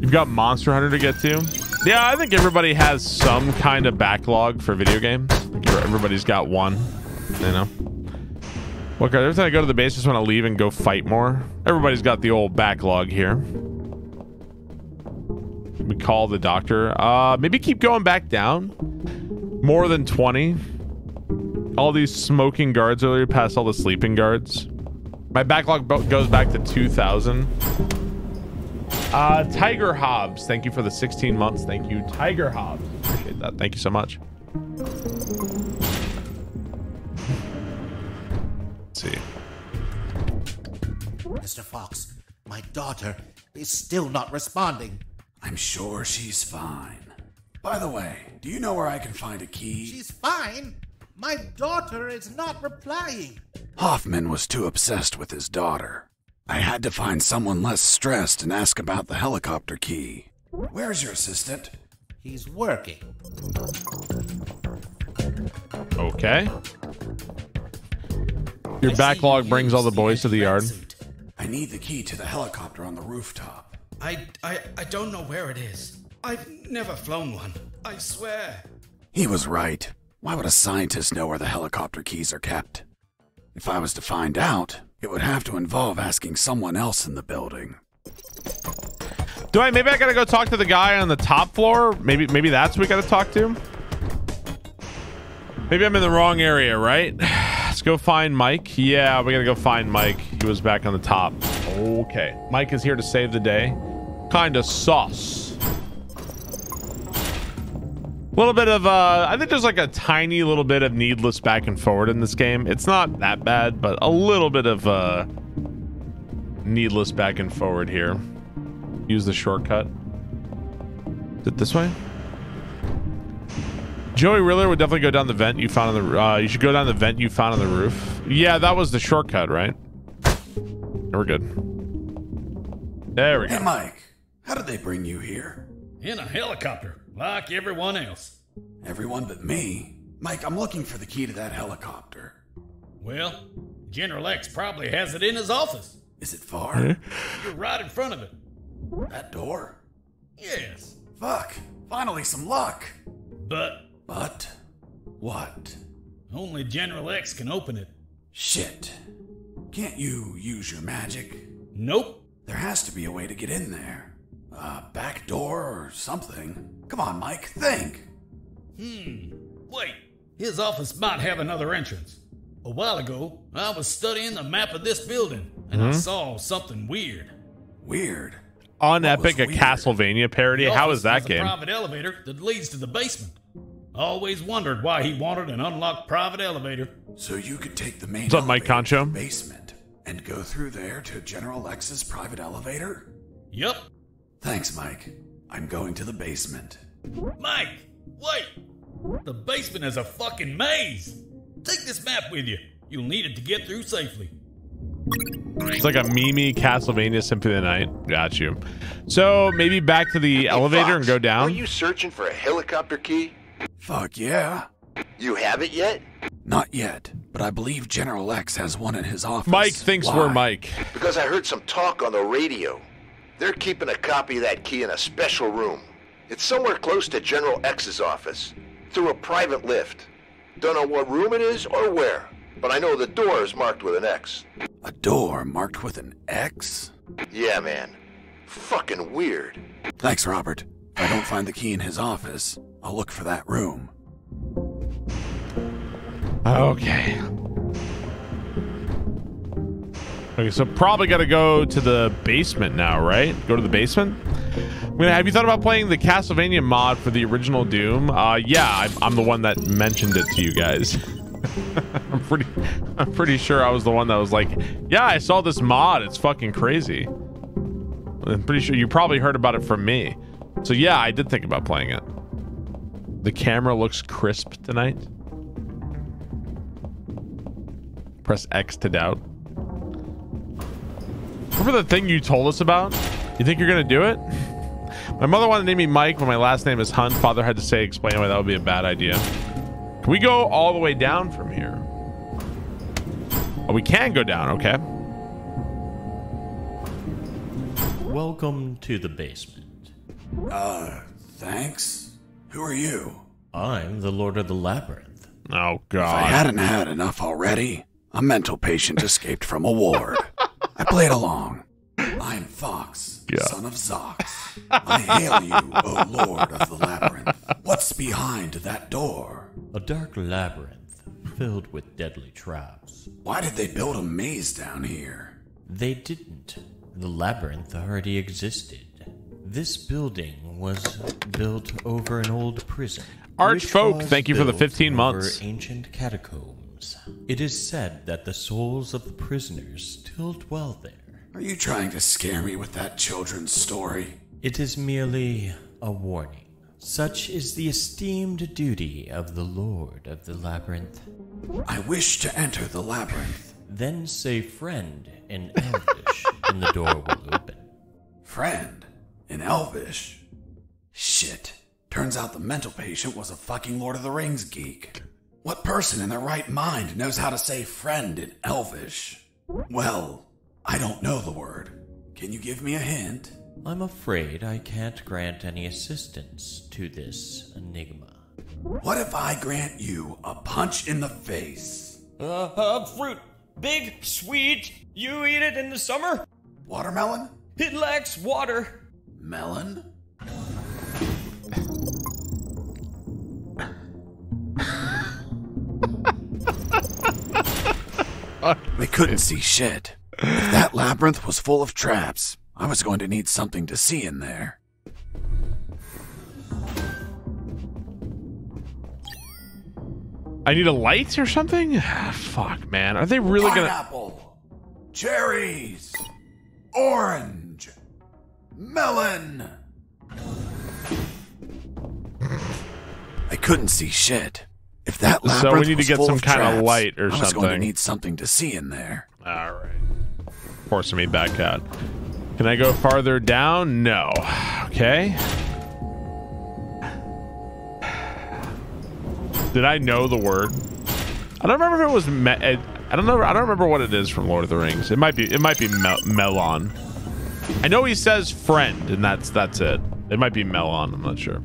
You've got Monster Hunter to get to. Yeah, I think everybody has some kind of backlog for video games. Everybody's got one, you know. Look, every time I go to the base, I just want to leave and go fight more. Everybody's got the old backlog here. We call the doctor. Uh, maybe keep going back down. More than 20 all these smoking guards earlier past all the sleeping guards. My backlog goes back to 2000. Uh, Tiger Hobbs, thank you for the 16 months. Thank you, Tiger Hobbs. Appreciate that. Thank you so much. See. Mr. Fox, my daughter is still not responding. I'm sure she's fine. By the way, do you know where I can find a key? She's fine. My daughter is not replying. Hoffman was too obsessed with his daughter. I had to find someone less stressed and ask about the helicopter key. Where's your assistant? He's working. Okay. Your backlog brings all the boys to the yard. I need the key to the helicopter on the rooftop. I, I, I don't know where it is. I've never flown one. I swear. He was right. Why would a scientist know where the helicopter keys are kept? If I was to find out, it would have to involve asking someone else in the building. Do I? Maybe I gotta go talk to the guy on the top floor. Maybe, maybe that's who we gotta talk to. Maybe I'm in the wrong area, right? [sighs] [sighs] [sighs] Go find Mike. Yeah, we gotta go find Mike. He was back on the top. Okay. Mike is here to save the day. Kinda sauce. A little bit of, uh, I think there's like a tiny little bit of needless back and forward in this game. It's not that bad, but a little bit of, uh, needless back and forward here. Use the shortcut. Is it this way? Joey Riller would definitely go down the vent you found on the. Uh, you should go down the vent you found on the roof. Yeah, that was the shortcut, right? We're good. There we go. Hey. Mike, how did they bring you here? In a helicopter, like everyone else. Everyone but me. Mike, I'm looking for the key to that helicopter. Well, General X probably has it in his office. Is it far? You're right in front of it. That door? Yes. Fuck. Finally, some luck. But But what? only General X can open it. Shit. Can't you use your magic? Nope. There has to be a way to get in there. A back door or something. Come on, Mike, think. Hmm. Wait. His office might have another entrance. A while ago, I was studying the map of this building, and I Mhm. saw something weird. Weird. Unepic, a Castlevania parody. The How office is that has game? A private elevator that leads to the basement. Always wondered why he wanted an unlocked private elevator. So you could take the main What's up, Mike Concho? the basement and go through there to General X's private elevator? Yep. Thanks, Mike. I'm going to the basement. Mike, wait! The basement is a fucking maze. Take this map with you. You'll need it to get through safely. It's like a Mimi Castlevania Symphony of the Night. Got you. So maybe back to the elevator and go down. Are you searching for a helicopter key? Fuck yeah. You have it yet? Not yet, but I believe General X has one in his office. Mike thinks we're Mike. Because I heard some talk on the radio. They're keeping a copy of that key in a special room. It's somewhere close to General X's office, through a private lift. Don't know what room it is or where, but I know the door is marked with an X. A door marked with an X? Yeah, man. Fucking weird. Thanks, Robert. If I don't find the key in his office, I'll look for that room. Okay. Okay, so probably got to go to the basement now, right? Go to the basement. I'm gonna, have you thought about playing the Castlevania mod for the original Doom? Uh, yeah, I'm, I'm the one that mentioned it to you guys. [laughs] I'm pretty, I'm pretty sure I was the one that was like, yeah, I saw this mod. It's fucking crazy. I'm pretty sure you probably heard about it from me. So yeah, I did think about playing it. The camera looks crisp tonight. Press X to doubt. Remember the thing you told us about? You think you're gonna do it? [laughs] My mother wanted to name me Mike, but my last name is Hunt. Father had to say, explain why that would be a bad idea. Can we go all the way down from here? Oh, we can go down, okay. Welcome to the basement. Uh, thanks. Who are you? I'm the Lord of the Labyrinth. Oh, If I hadn't had enough already, a mental patient escaped from a ward. I played along. I'm Fox, Yeah. son of Zox. I hail you, O Lord of the Labyrinth. What's behind that door? A dark labyrinth filled with deadly traps. Why did they build a maze down here? They didn't. The labyrinth already existed. This building was built over an old prison. Archfolk, which was thank you for the built 15 over months. Ancient catacombs. It is said that the souls of the prisoners still dwell there. Are you trying to scare me with that children's story? It is merely a warning. Such is the esteemed duty of the Lord of the Labyrinth. I wish to enter the labyrinth. Then say friend in Elvish, and the door will open. Friend? In Elvish? Shit. Turns out the mental patient was a fucking Lord of the Rings geek. What person in their right mind knows how to say friend in Elvish? Well, I don't know the word. Can you give me a hint? I'm afraid I can't grant any assistance to this enigma. What if I grant you a punch in the face? Uh, uh, fruit. Big, sweet. You eat it in the summer? Watermelon? It lacks water. Melon? they couldn't see shit. If that labyrinth was full of traps, I was going to need something to see in there. I need a light or something? [sighs] Fuck, man. Are they really Pineapple, gonna. Cherries! Orange! Melon. I couldn't see shit. If that So we labyrinth need to get some of kind of traps, light or I was going to need something to see in there. All right. Forcing me back out. Can I go farther down? No. Okay. Did I know the word? I don't remember if it was. Me- I I don't know. I don't remember what it is from Lord of the Rings. It might be. It might be Mel- Mellon. I know he says friend, and that's that's it. It might be Mellon. I'm not sure.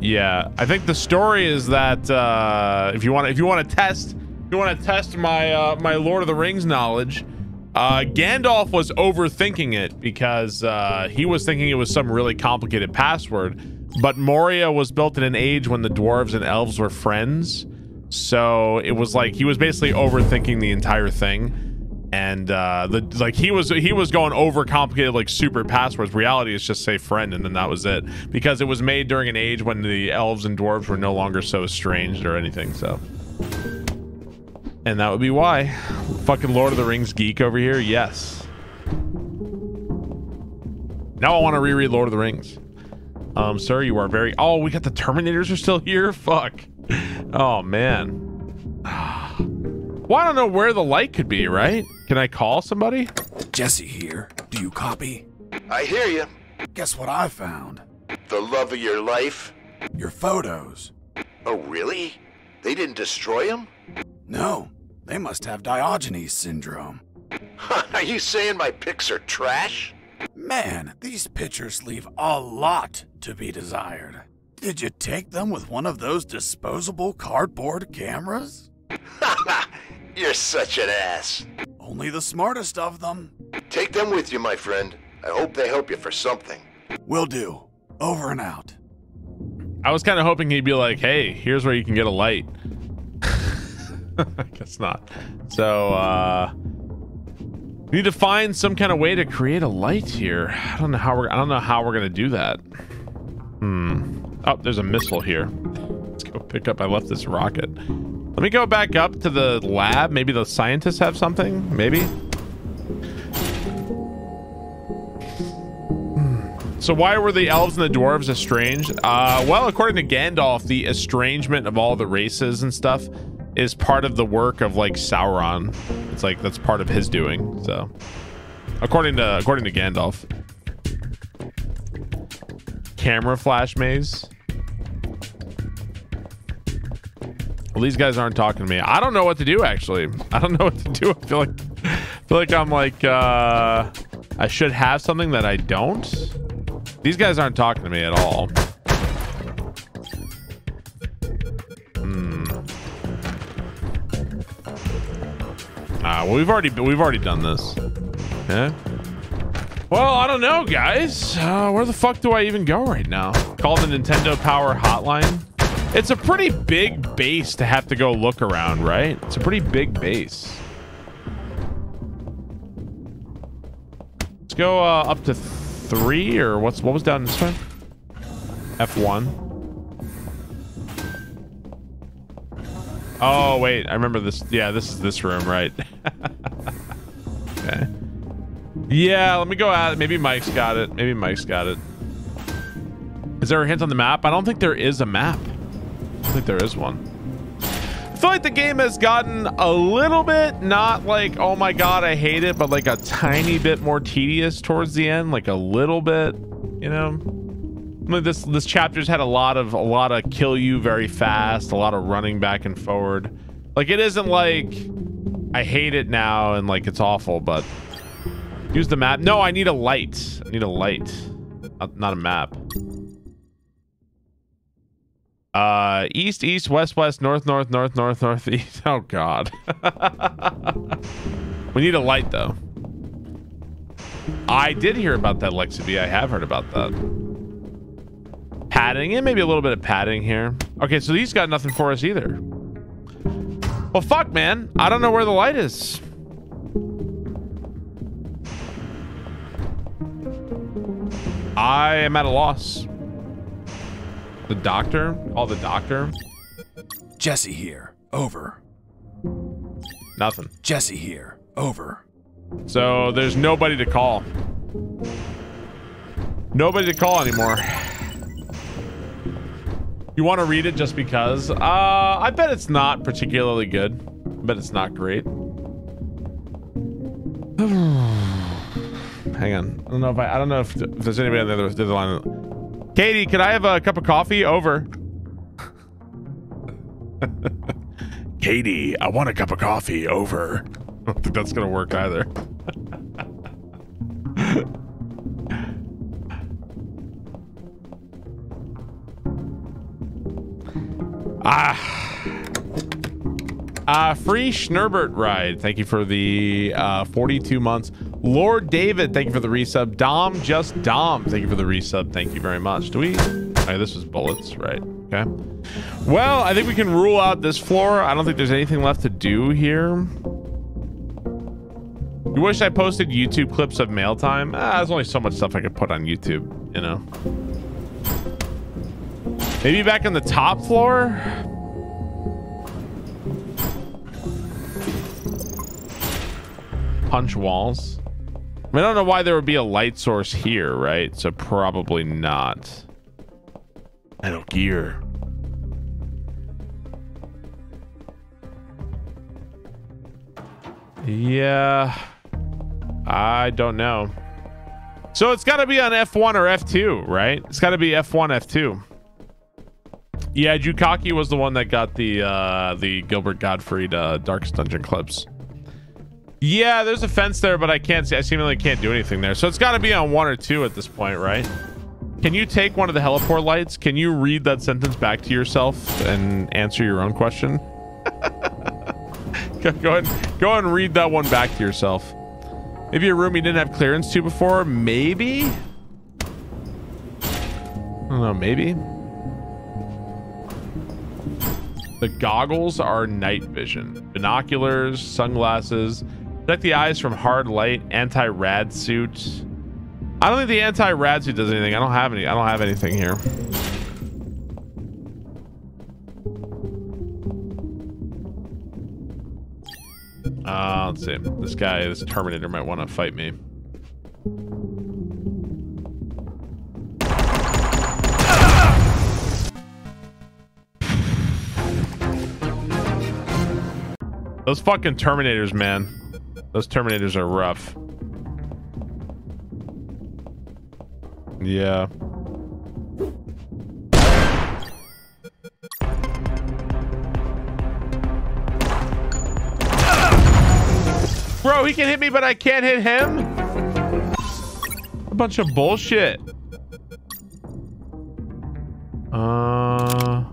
Yeah, I think the story is that uh, if you want, if you want to test, if you want to test my uh, my Lord of the Rings knowledge, uh, Gandalf was overthinking it because uh, he was thinking it was some really complicated password. But Moria was built in an age when the dwarves and elves were friends, so it was like he was basically overthinking the entire thing and uh the like he was he was going over complicated like super passwords. Reality is just say friend and then that was it. Because it was made during an age when the elves and dwarves were no longer so estranged or anything so. And that would be why. Fucking lord of the rings geek over here? Yes. Now i want to reread lord of the rings. Um sir you are very oh we got the terminators are still here? Fuck. Oh man [sighs] well, I don't know where the light could be, right? Can I call somebody? Jesse here. Do you copy? I hear you. Guess what I found? The love of your life? Your photos. Oh, really? They didn't destroy them? No, they must have Diogenes syndrome. [laughs] Are you saying my pics are trash? Man, these pictures leave a lot to be desired. Did you take them with one of those disposable cardboard cameras? [laughs] You're such an ass. Only the smartest of them. Take them with you, my friend. I hope they help you for something. Will do. Over and out. I was kind of hoping he'd be like, "Hey, here's where you can get a light." [laughs] I guess not. So, uh we need to find some kind of way to create a light here. I don't know how we're I don't know how we're going to do that. Hmm. Oh, there's a missile here. Let's go pick up. I left this rocket. Let me go back up to the lab. Maybe the scientists have something. Maybe. Hmm. So why were the elves and the dwarves estranged? Uh, well, according to Gandalf, the estrangement of all the races and stuff is part of the work of like Sauron. It's like that's part of his doing. So, according to according to Gandalf, camera flash maze. Well, these guys aren't talking to me. I don't know what to do. Actually, I don't know what to do. I feel like I feel like I'm like uh, I should have something that I don't. These guys aren't talking to me at all. Hmm. Ah, well, we've already we've already done this. Yeah. Well, I don't know, guys. Uh, where the fuck do I even go right now? Call the Nintendo Power Hotline. It's a pretty big base to have to go look around, right? It's a pretty big base. Let's go uh, up to three, or what's what was down this one? F1. Oh wait, I remember this. Yeah, this is this room, right? [laughs] okay. Yeah, let me go it. Maybe Mike's got it. Maybe Mike's got it. Is there a hint on the map? I don't think there is a map. I think there is one. I feel like the game has gotten a little bit not like oh my god I hate it, but like a tiny bit more tedious towards the end, like a little bit, you know. Mean, this this chapter's had a lot of a lot of kill you very fast, a lot of running back and forward. Like it isn't like I hate it now and like it's awful, but use the map. No, I need a light. I need a light, not, not a map. Uh, east, east, west, west, north, north, north, north, north, east. [laughs] Oh God. [laughs] we need a light though. I did hear about that, Lexi I have heard about that. Padding and maybe a little bit of padding here. Okay, so these got nothing for us either. Well, fuck, man. I don't know where the light is. I am at a loss. The doctor? Call the doctor? Jesse here. Over. Nothing. Jesse here. Over. So there's nobody to call. Nobody to call anymore. You want to read it just because? Uh, I bet it's not particularly good. I bet it's not great. [sighs] Hang on. I don't know if I. I don't know if, if there's anybody on the other, the other line. Katie, could I have a cup of coffee? Over. [laughs] Katie, I want a cup of coffee. Over. [laughs] I don't think that's gonna work either. [laughs] ah. Uh, free Schnerbert ride. Thank you for the uh, 42 months. Lord David, thank you for the resub. Dom, just Dom, thank you for the resub. Thank you very much. Do we? Okay, this was bullets, right? Okay. Well, I think we can rule out this floor. I don't think there's anything left to do here. You wish I posted YouTube clips of mail time? Ah, there's only so much stuff I could put on YouTube, you know. Maybe back on the top floor? Punch walls. I, mean, I don't know why there would be a light source here, right? So probably not. Metal Gear. Yeah. I don't know. So it's got to be on F1 or F2, right? It's got to be F1, F2. Yeah, Jukaki was the one that got the uh, the Gilbert Gottfried uh, Darkest Dungeon clips. Yeah, there's a fence there, but I can't see. I seemingly can't do anything there. So it's got to be on one or two at this point, right? Can you take one of the heliport lights? Can you read that sentence back to yourself and answer your own question? [laughs] go, ahead, go ahead and read that one back to yourself. Maybe a room you didn't have clearance to before. Maybe. I don't know. Maybe. The goggles are night vision. Binoculars, sunglasses. Protect the eyes from hard light. Anti-rad suit. I don't think the anti-rad suit does anything. I don't have any. I don't have anything here. Uh, let's see. This guy, this Terminator might want to fight me. Those fucking Terminators, man. Those Terminators are rough. Yeah. Bro, he can hit me, but I can't hit him? A bunch of bullshit. Uh...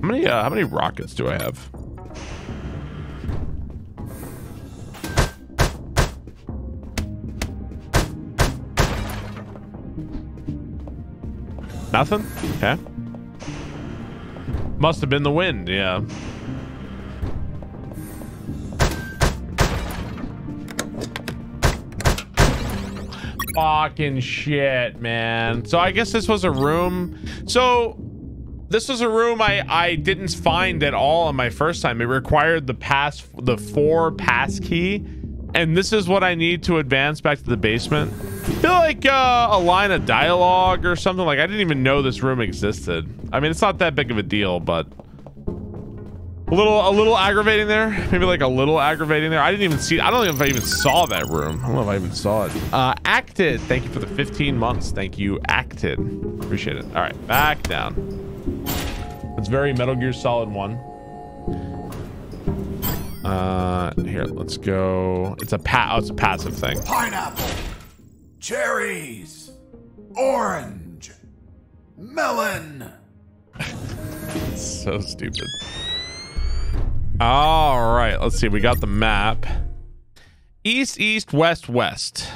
How many, uh, how many rockets do I have? Nothing? Okay. Must have been the wind, yeah. Fucking shit, man. So I guess this was a room. So this was a room I, I didn't find at all on my first time. It required the pass, the four pass key. And this is what I need to advance back to the basement. Feel like uh, a line of dialogue or something. Like I didn't even know this room existed. I mean, it's not that big of a deal, but a little, a little aggravating there. Maybe like a little aggravating there. I didn't even see. I don't know if I even saw that room. I don't know if I even saw it. Uh, acted. Thank you for the 15 months. Thank you, acted. Appreciate it. All right, back down. It's very Metal Gear Solid One. Uh, here, let's go. It's a pa- oh, it's a passive thing. Pineapple, cherries, orange, melon. so stupid. All right, let's see. We got the map. East, east, west, west.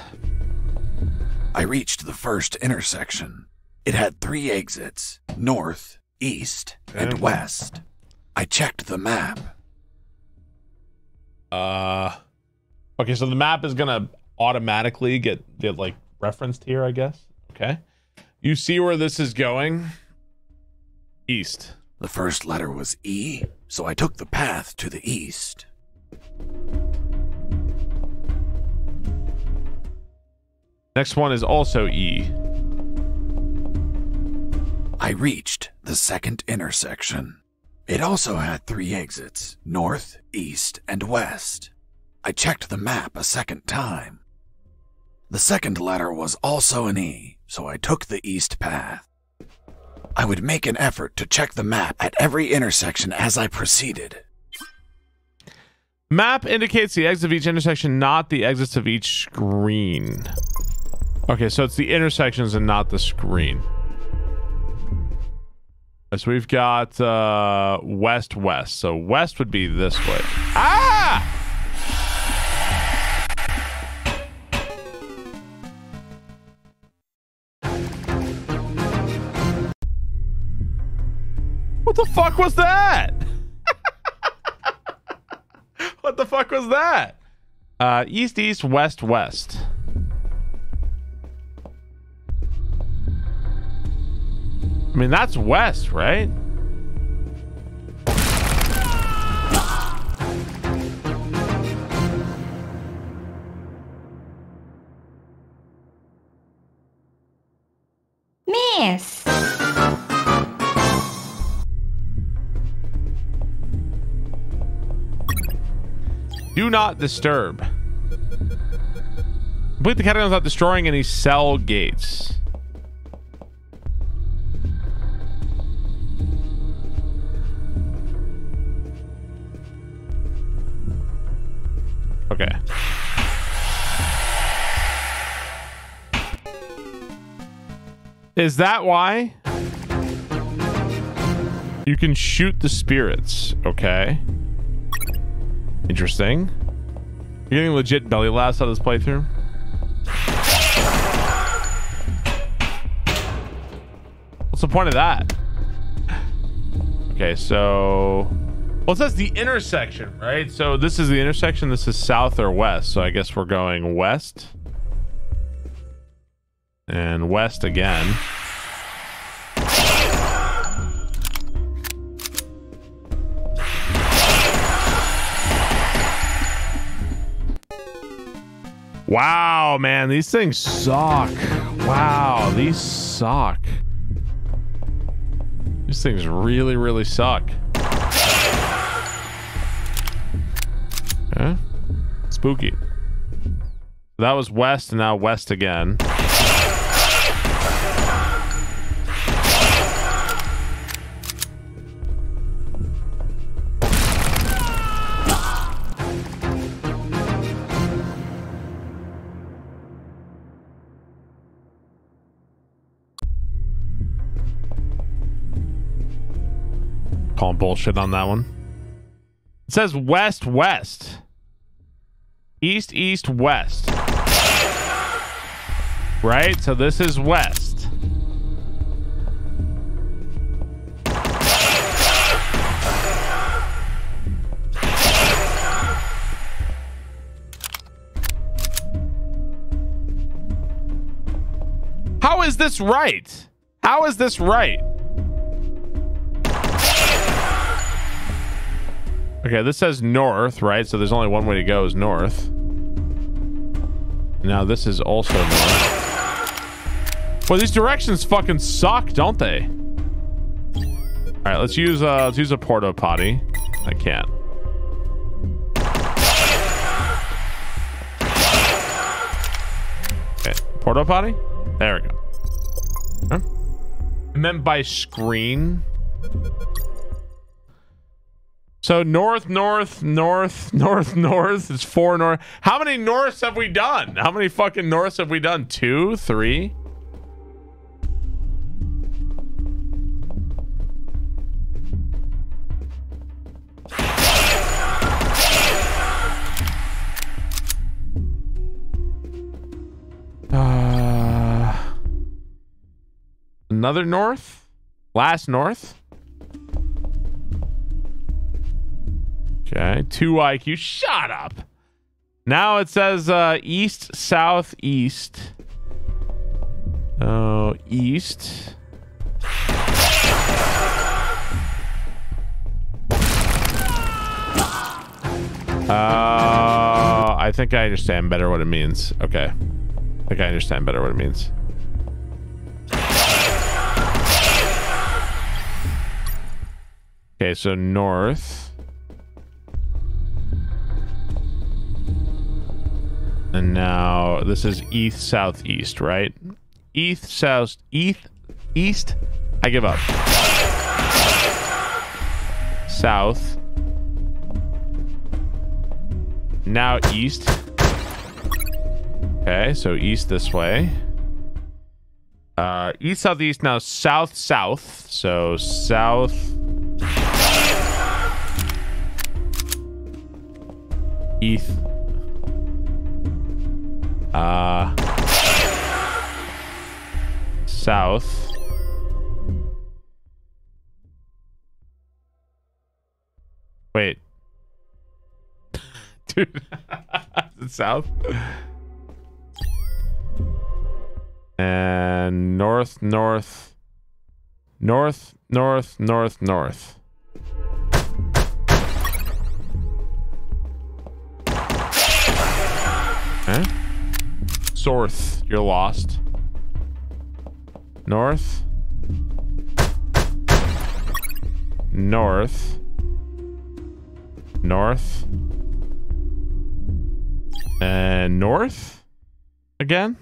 I reached the first intersection. It had three exits north, east, and west. I checked the map. Uh, okay, so the map is gonna automatically get get like referenced here, I guess. Okay, you see where this is going? East. The first letter was E, so I took the path to the east. Next one is also E. I reached the second intersection. It also had three exits north, east, and west. I checked the map a second time. The second letter was also an E, so I took the east path. I would make an effort to check the map at every intersection as I proceeded. Map indicates the exit of each intersection, not the exits of each screen. Okay, so it's the intersections and not the screen. So we've got uh, west west. So west would be this way. Ah! What the fuck was that? [laughs] what the fuck was that? Uh, east east west west. I mean, that's west, right? Do not disturb. Complete the category without destroying any cell gates. Okay. Is that why? You can shoot the spirits. Okay. Interesting. You're getting legit belly laughs out of this playthrough? What's the point of that? Okay, so... Well, it says the intersection, right? So this is the intersection. This is south or west. So I guess we're going west. And west again. Wow, man, these things suck. Wow, these suck. These things really, really suck. Okay. Spooky. That was west and now west again. Calling bullshit on that one. It says west, west. East, east, west. Right? So this is west. How is this right? How is this right? Okay, this says north, right? So there's only one way to go is north. Now this is also north. Well, these directions fucking suck, don't they? All right, let's use uh let's use a porta potty. I can't. Okay, porta potty. There we go. Huh? I meant by screen. So north, north, north, [laughs] north, north. It's four north. How many norths have we done? How many fucking norths have we done? Two, three? Uh, another north? Last north? Okay, two IQ. Shut up. Now it says uh, east, south, east. Oh, east. Uh, I think I understand better what it means. Okay. I think I understand better what it means. Okay, so north. And now this is east southeast, right? East south east east. I give up. South. Now east. Okay, so east this way. Uh east southeast now south south. So south East. Uh south. Wait. [laughs] Dude. [laughs] South? And north, north, north, north, north, north. Huh? Sorth, you're lost. North. North. North. And north? Again?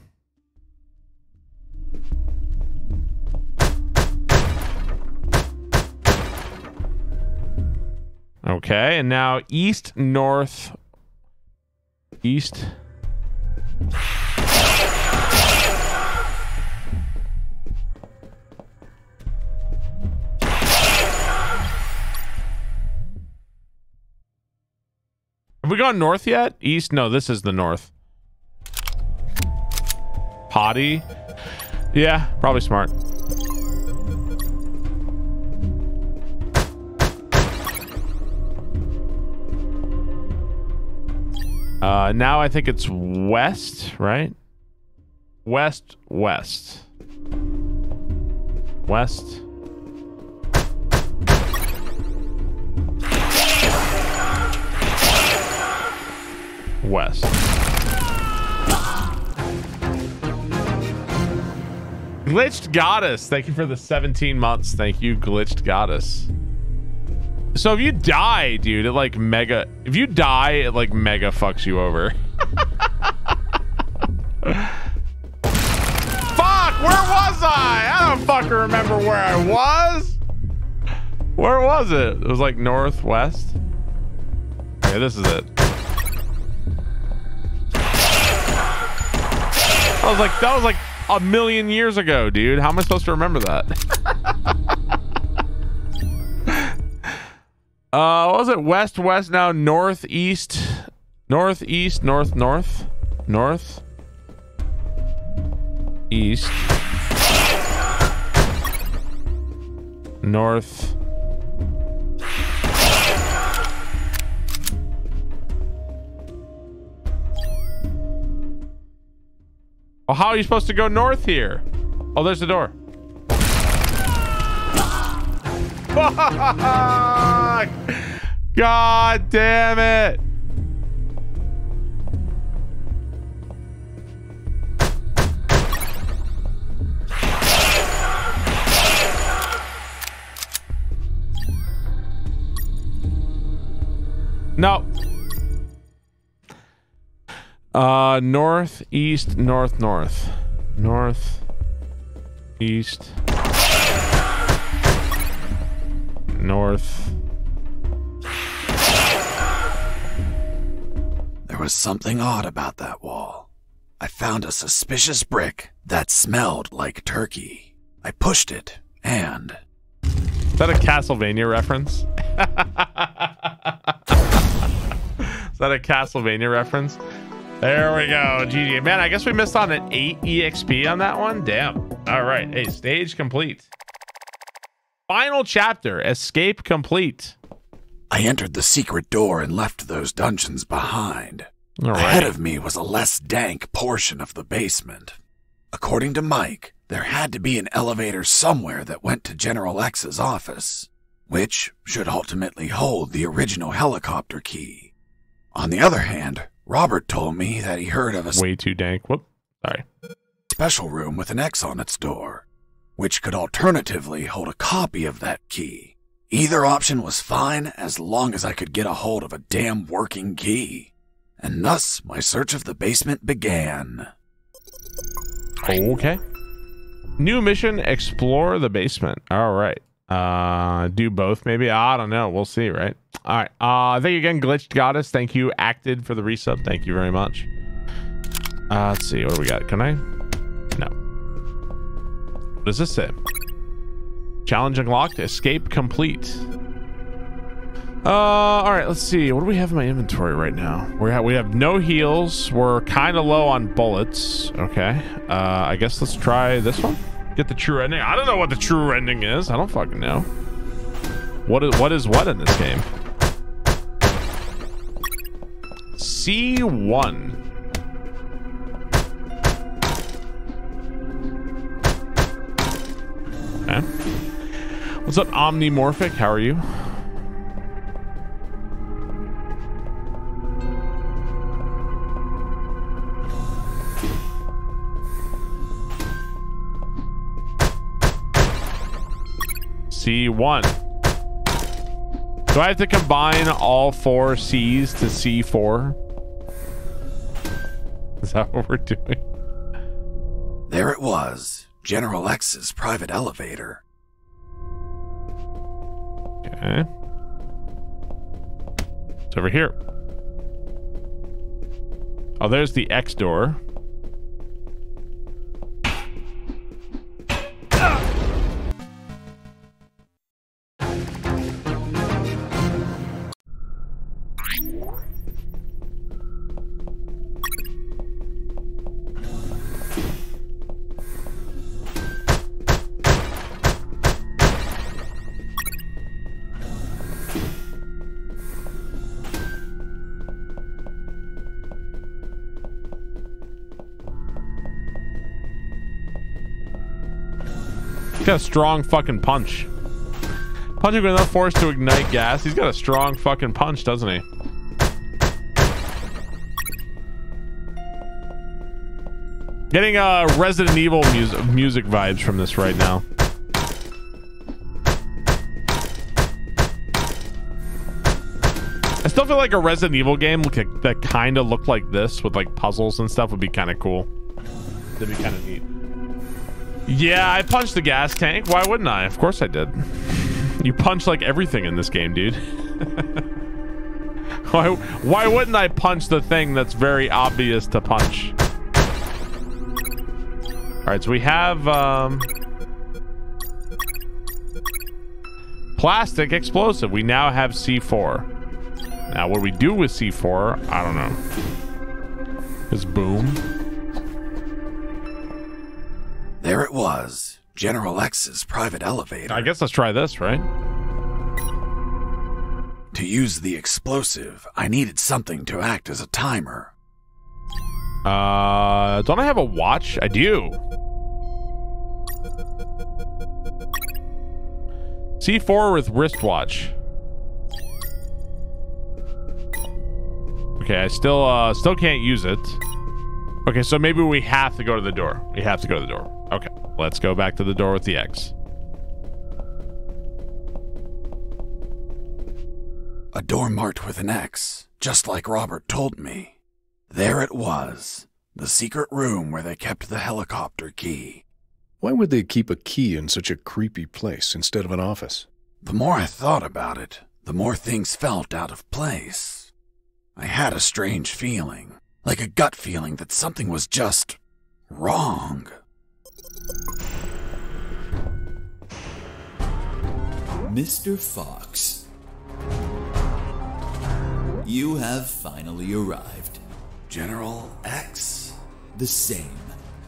Okay, and now east, north, east. Gone north yet? East? No, this is the north. Potty? Yeah, probably smart. Uh, now I think it's west, right? West, west. West. West. Glitched Goddess. Thank you for the 17 months. Thank you, Glitched Goddess. So if you die, dude, it like mega. If you die, it like mega fucks you over. [laughs] Fuck! Where was I? I don't fucking remember where I was. Where was it? It was like northwest. Okay, this is it. Was like, that was like a million years ago, dude. How am I supposed to remember that? [laughs] Uh, what was it? West, west, now northeast, northeast, north, north, north, east, north. Well, how are you supposed to go north here? Oh, there's the door. [laughs] God damn it! No. Uh, north, east, north, north. North, east, north. There was something odd about that wall. I found a suspicious brick that smelled like turkey. I pushed it, and. Is that a Castlevania reference? [laughs] Is that a Castlevania reference? There we go, GG. Man, I guess we missed on an 8 EXP on that one. Damn. All right. Hey, stage complete. Final chapter, escape complete. I entered the secret door and left those dungeons behind. Right. Ahead of me was a less dank portion of the basement. According to Mike, there had to be an elevator somewhere that went to General X's office, which should ultimately hold the original helicopter key. On the other hand, Robert told me that he heard of a Way too dank. Whoop. Sorry. special room with an X on its door, which could alternatively hold a copy of that key. Either option was fine as long as I could get a hold of a damn working key. And thus my search of the basement began. Okay. New mission: explore the basement. All right. Uh, do both maybe. I don't know. We'll see. Right. All right. Uh, thank you again, glitched goddess. Thank you, acted for the resub. Thank you very much. Uh, let's see what do we got. Can I? No. What does this say? Challenge unlocked. Escape complete. Uh, all right. Let's see. What do we have in my inventory right now? We have we have no heals. We're kind of low on bullets. Okay. Uh, I guess let's try this one. Get the true ending. I don't know what the true ending is. I don't fucking know. What is what is what in this game? C one. Okay. What's up, Omnimorphic? How are you? C1. Do I have to combine all four C's to C4? [laughs] Is that what we're doing? There it was, General X's private elevator. Okay. It's over here. Oh, there's the X door. Strong fucking punch. Punching with enough force to ignite gas. He's got a strong fucking punch, doesn't he? Getting uh Resident Evil music music vibes from this right now. I still feel like a Resident Evil game that kind of looked like this with like puzzles and stuff would be kind of cool. That'd be kind of neat. Yeah, I punched the gas tank. Why wouldn't I? Of course I did. You punch like everything in this game, dude. [laughs] why, why wouldn't I punch the thing that's very obvious to punch? All right, so we have um, plastic explosive. We now have C4. Now, what we do with C4, I don't know. Is boom. Was, General X's private elevator. I guess let's try this, right? To use the explosive, I needed something to act as a timer. Uh, don't I have a watch? I do. C4 with wristwatch. Okay, I still uh still can't use it. Okay, so maybe we have to go to the door. We have to go to the door. Okay, let's go back to the door with the X. A door marked with an X, just like Robert told me. There it was, the secret room where they kept the helicopter key. Why would they keep a key in such a creepy place instead of an office? The more I thought about it, the more things felt out of place. I had a strange feeling, like a gut feeling that something was just wrong. Mr. Fox, you have finally arrived. General X? The same.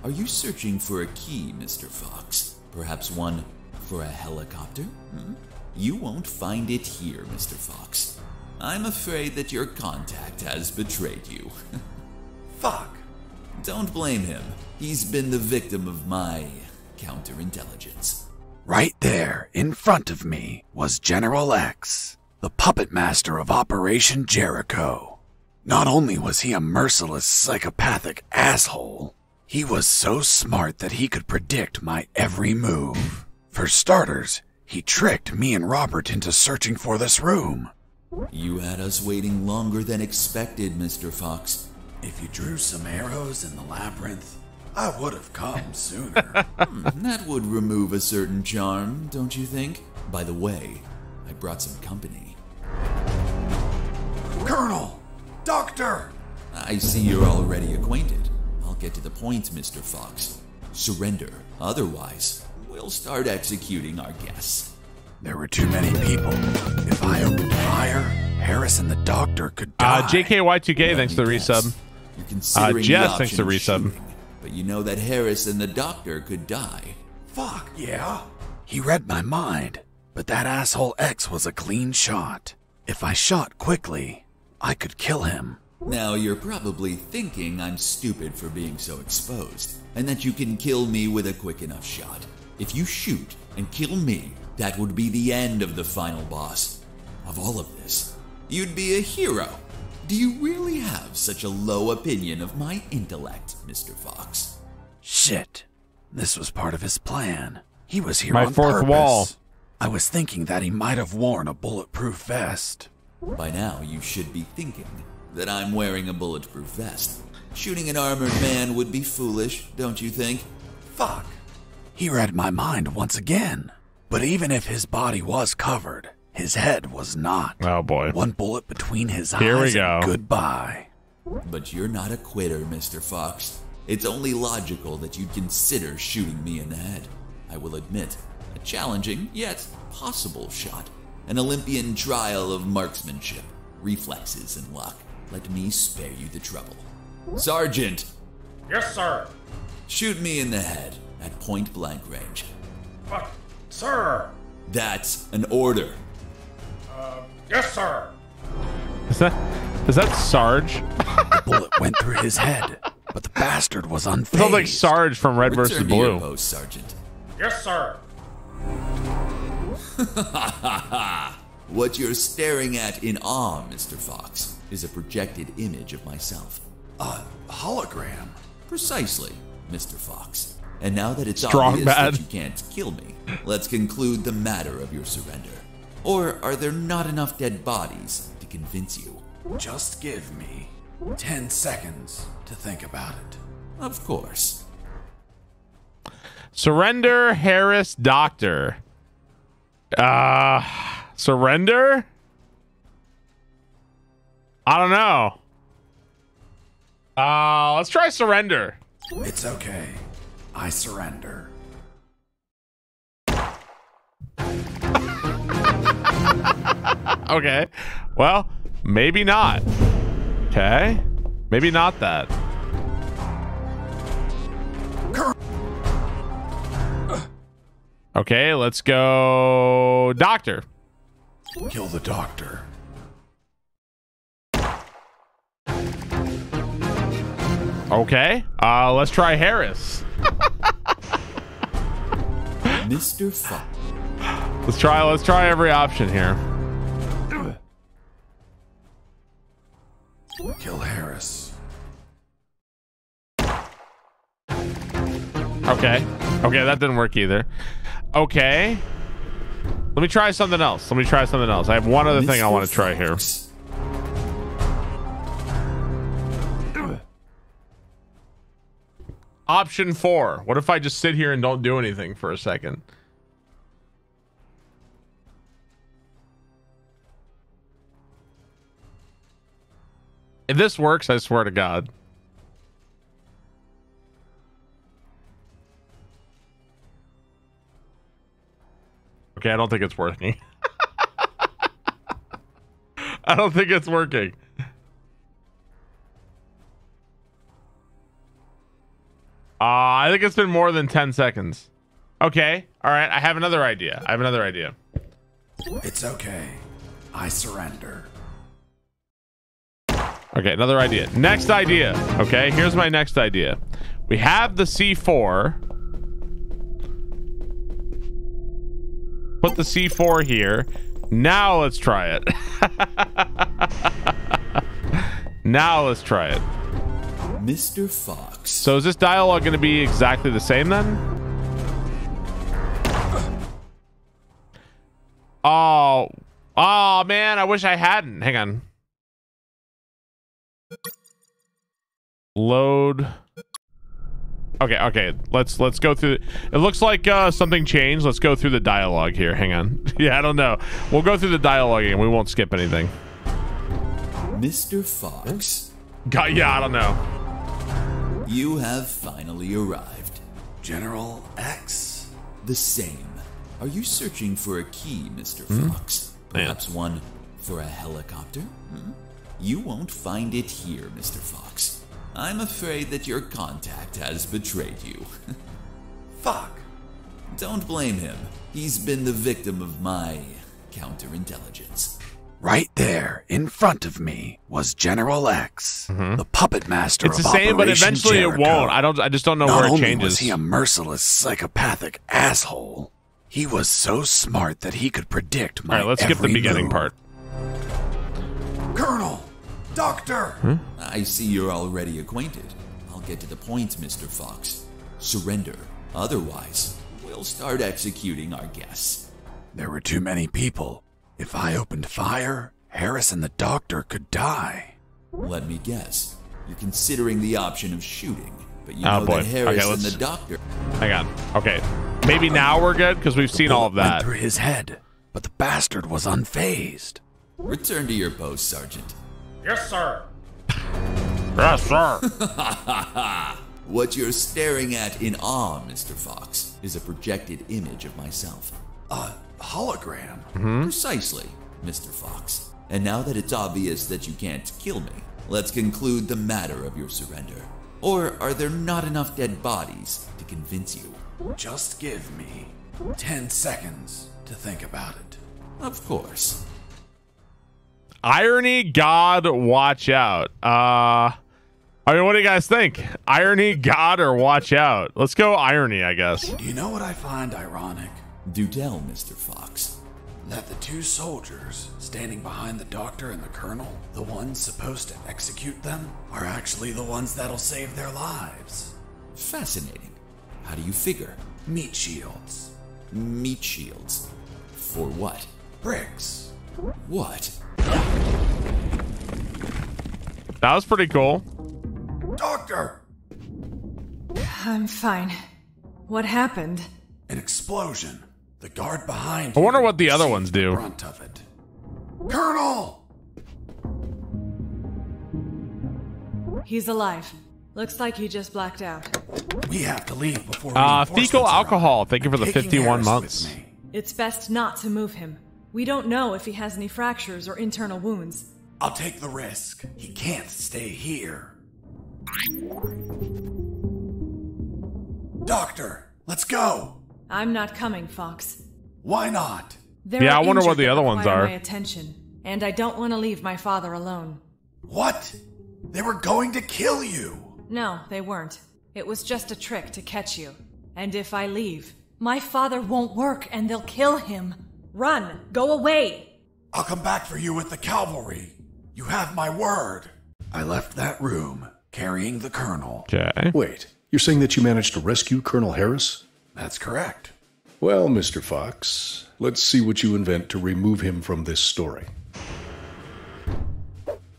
Are you searching for a key, Mr. Fox? Perhaps one for a helicopter? Hmm? You won't find it here, Mr. Fox. I'm afraid that your contact has betrayed you. [laughs] Fuck. Don't blame him. He's been the victim of my counterintelligence. Right there, in front of me, was General X, the puppet master of Operation Jericho. Not only was he a merciless, psychopathic asshole, he was so smart that he could predict my every move. For starters, he tricked me and Robert into searching for this room. You had us waiting longer than expected, Mr. Fox. If you drew some arrows in the labyrinth, I would have come sooner. Hmm, that would remove a certain charm, don't you think? By the way, I brought some company. Colonel! Doctor! I see you're already acquainted. I'll get to the point, Mr. Fox. Surrender. Otherwise, we'll start executing our guests. There were too many people. If I opened fire, Harris and the doctor could die. Uh, JKY2K, thanks for the resub. You're Uh, Jess, the thanks for the of resub. But you know that Harris and the doctor could die. Fuck, yeah? He read my mind, but that asshole X was a clean shot. If I shot quickly, I could kill him. Now you're probably thinking I'm stupid for being so exposed, and that you can kill me with a quick enough shot. If you shoot and kill me, that would be the end of the final boss. Of all of this, you'd be a hero. Do you really have such a low opinion of my intellect, Mr. Fox? Shit. This was part of his plan. He was here My on fourth purpose. wall. I was thinking that he might have worn a bulletproof vest. By now, you should be thinking that I'm wearing a bulletproof vest. Shooting an armored man would be foolish, don't you think? Fuck. He read my mind once again. But even if his body was covered, his head was not. Oh boy. One bullet between his Here we eyes and go. goodbye. But you're not a quitter, Mr. Fox. It's only logical that you'd consider shooting me in the head. I will admit, a challenging yet possible shot. An Olympian trial of marksmanship, reflexes, and luck. Let me spare you the trouble. Sergeant, Yes, sir. shoot me in the head at point blank range. But, sir. That's an order. Uh, yes, sir. Is that is that Sarge? The bullet went through his head, but the bastard was It sounds like. Sarge from Red Return vs. to your Blue. post, Sergeant. Yes, sir. [laughs] what you're staring at in awe, Mr. Fox, is a projected image of myself. A hologram. Precisely, Mr. Fox. And now that it's Strong obvious bad. that you can't kill me, let's conclude the matter of your surrender. Or are there not enough dead bodies to convince you? Just give me 10 seconds to think about it. Of course. Surrender Harris Doctor. Uh surrender? I don't know. Uh let's try surrender. It's okay. I surrender. [laughs] Okay. Well, maybe not. Okay. Maybe not that. Okay, let's go doctor. Kill the doctor. Okay. Uh let's try Harris. [laughs] Mr. Fox. Let's try let's try every option here. Kill Harris. Okay. Okay, that didn't work either. Okay. Let me try something else. Let me try something else. I have one other thing I want to try here. Option four. What if I just sit here and don't do anything for a second? If this works, I swear to God. Okay, I don't think it's working. [laughs] I don't think it's working. Uh, I think it's been more than 10 seconds. Okay. All right. I have another idea. I have another idea. It's okay. I surrender. Okay, another idea. Next idea. Okay, here's my next idea. We have the C4. Put the C4 here. Now let's try it. [laughs] now let's try it. Mr. Fox. So is this dialogue going to be exactly the same then? Oh, oh man, I wish I hadn't. Hang on. Load. Okay, okay. Let's let's go through. It looks like uh, something changed. Let's go through the dialogue here. Hang on. [laughs] yeah, I don't know. We'll go through the dialogue and we won't skip anything. Mr. Fox. God, yeah, I don't know. You have finally arrived. General X? The same. Are you searching for a key, Mr. Hmm? Fox? Perhaps one for a helicopter? Hmm? You won't find it here, Mr. Fox. I'm afraid that your contact has betrayed you. [laughs] Fuck. Don't blame him. He's been the victim of my counterintelligence. Right there, in front of me, was General X, the puppet master Mm-hmm. It's the same, but Operation eventually it won't. I don't. I just don't know Not where it only changes. was he a merciless, psychopathic asshole, he was so smart that he could predict my All right, let's skip the beginning move. part. Colonel, Doctor. Hmm? I see you're already acquainted. I'll get to the point, Mr. Fox. Surrender. Otherwise, we'll start executing our guests. There were too many people. If I opened fire, Harris and the doctor could die. Let me guess. You're considering the option of shooting, but you Oh, know boy. that Harris Okay, and the doctor. Hang on. Okay, maybe now we're good because we've seen all of Went that. through his head, but the bastard was unfazed. Return to your post, Sergeant. Yes, sir. Yes, sir. [laughs] [laughs] what you're staring at in awe, Mr. Fox, is a projected image of myself. A hologram? Hmm? Precisely, Mr. Fox. And now that it's obvious that you can't kill me, let's conclude the matter of your surrender. Or are there not enough dead bodies to convince you? Just give me 10 seconds to think about it. Of course. Irony, God, watch out. Uh, I mean, what do you guys think? Irony, God, or watch out? Let's go irony, I guess. Do you know what I find ironic? Do tell, Mr. Fox. That the two soldiers standing behind the doctor and the colonel, the ones supposed to execute them, are actually the ones that'll save their lives. Fascinating. How do you figure? Meat shields. Meat shields. For what? Bricks. What? That was pretty cool. Doctor! I'm fine. What happened? An explosion. The guard behind I wonder what the other ones do. brunt of it. Colonel! He's alive. Looks like he just blacked out. We have to leave before Uh, reinforcements fecal alcohol. Thank you for the Taking 51 Harris months. It's best not to move him. We don't know if he has any fractures or internal wounds. I'll take the risk. He can't stay here. Doctor, let's go. I'm not coming, Fox. Why not? There Yeah, I wonder what the other ones require are. My attention, and I don't want to leave my father alone. What? They were going to kill you. No, they weren't. It was just a trick to catch you. And if I leave, my father won't work and they'll kill him. Run! Go away! I'll come back for you with the cavalry. You have my word. I left that room carrying the colonel. Okay. Wait, you're saying that you managed to rescue Colonel Harris? That's correct. Well, Mr. Fox, let's see what you invent to remove him from this story.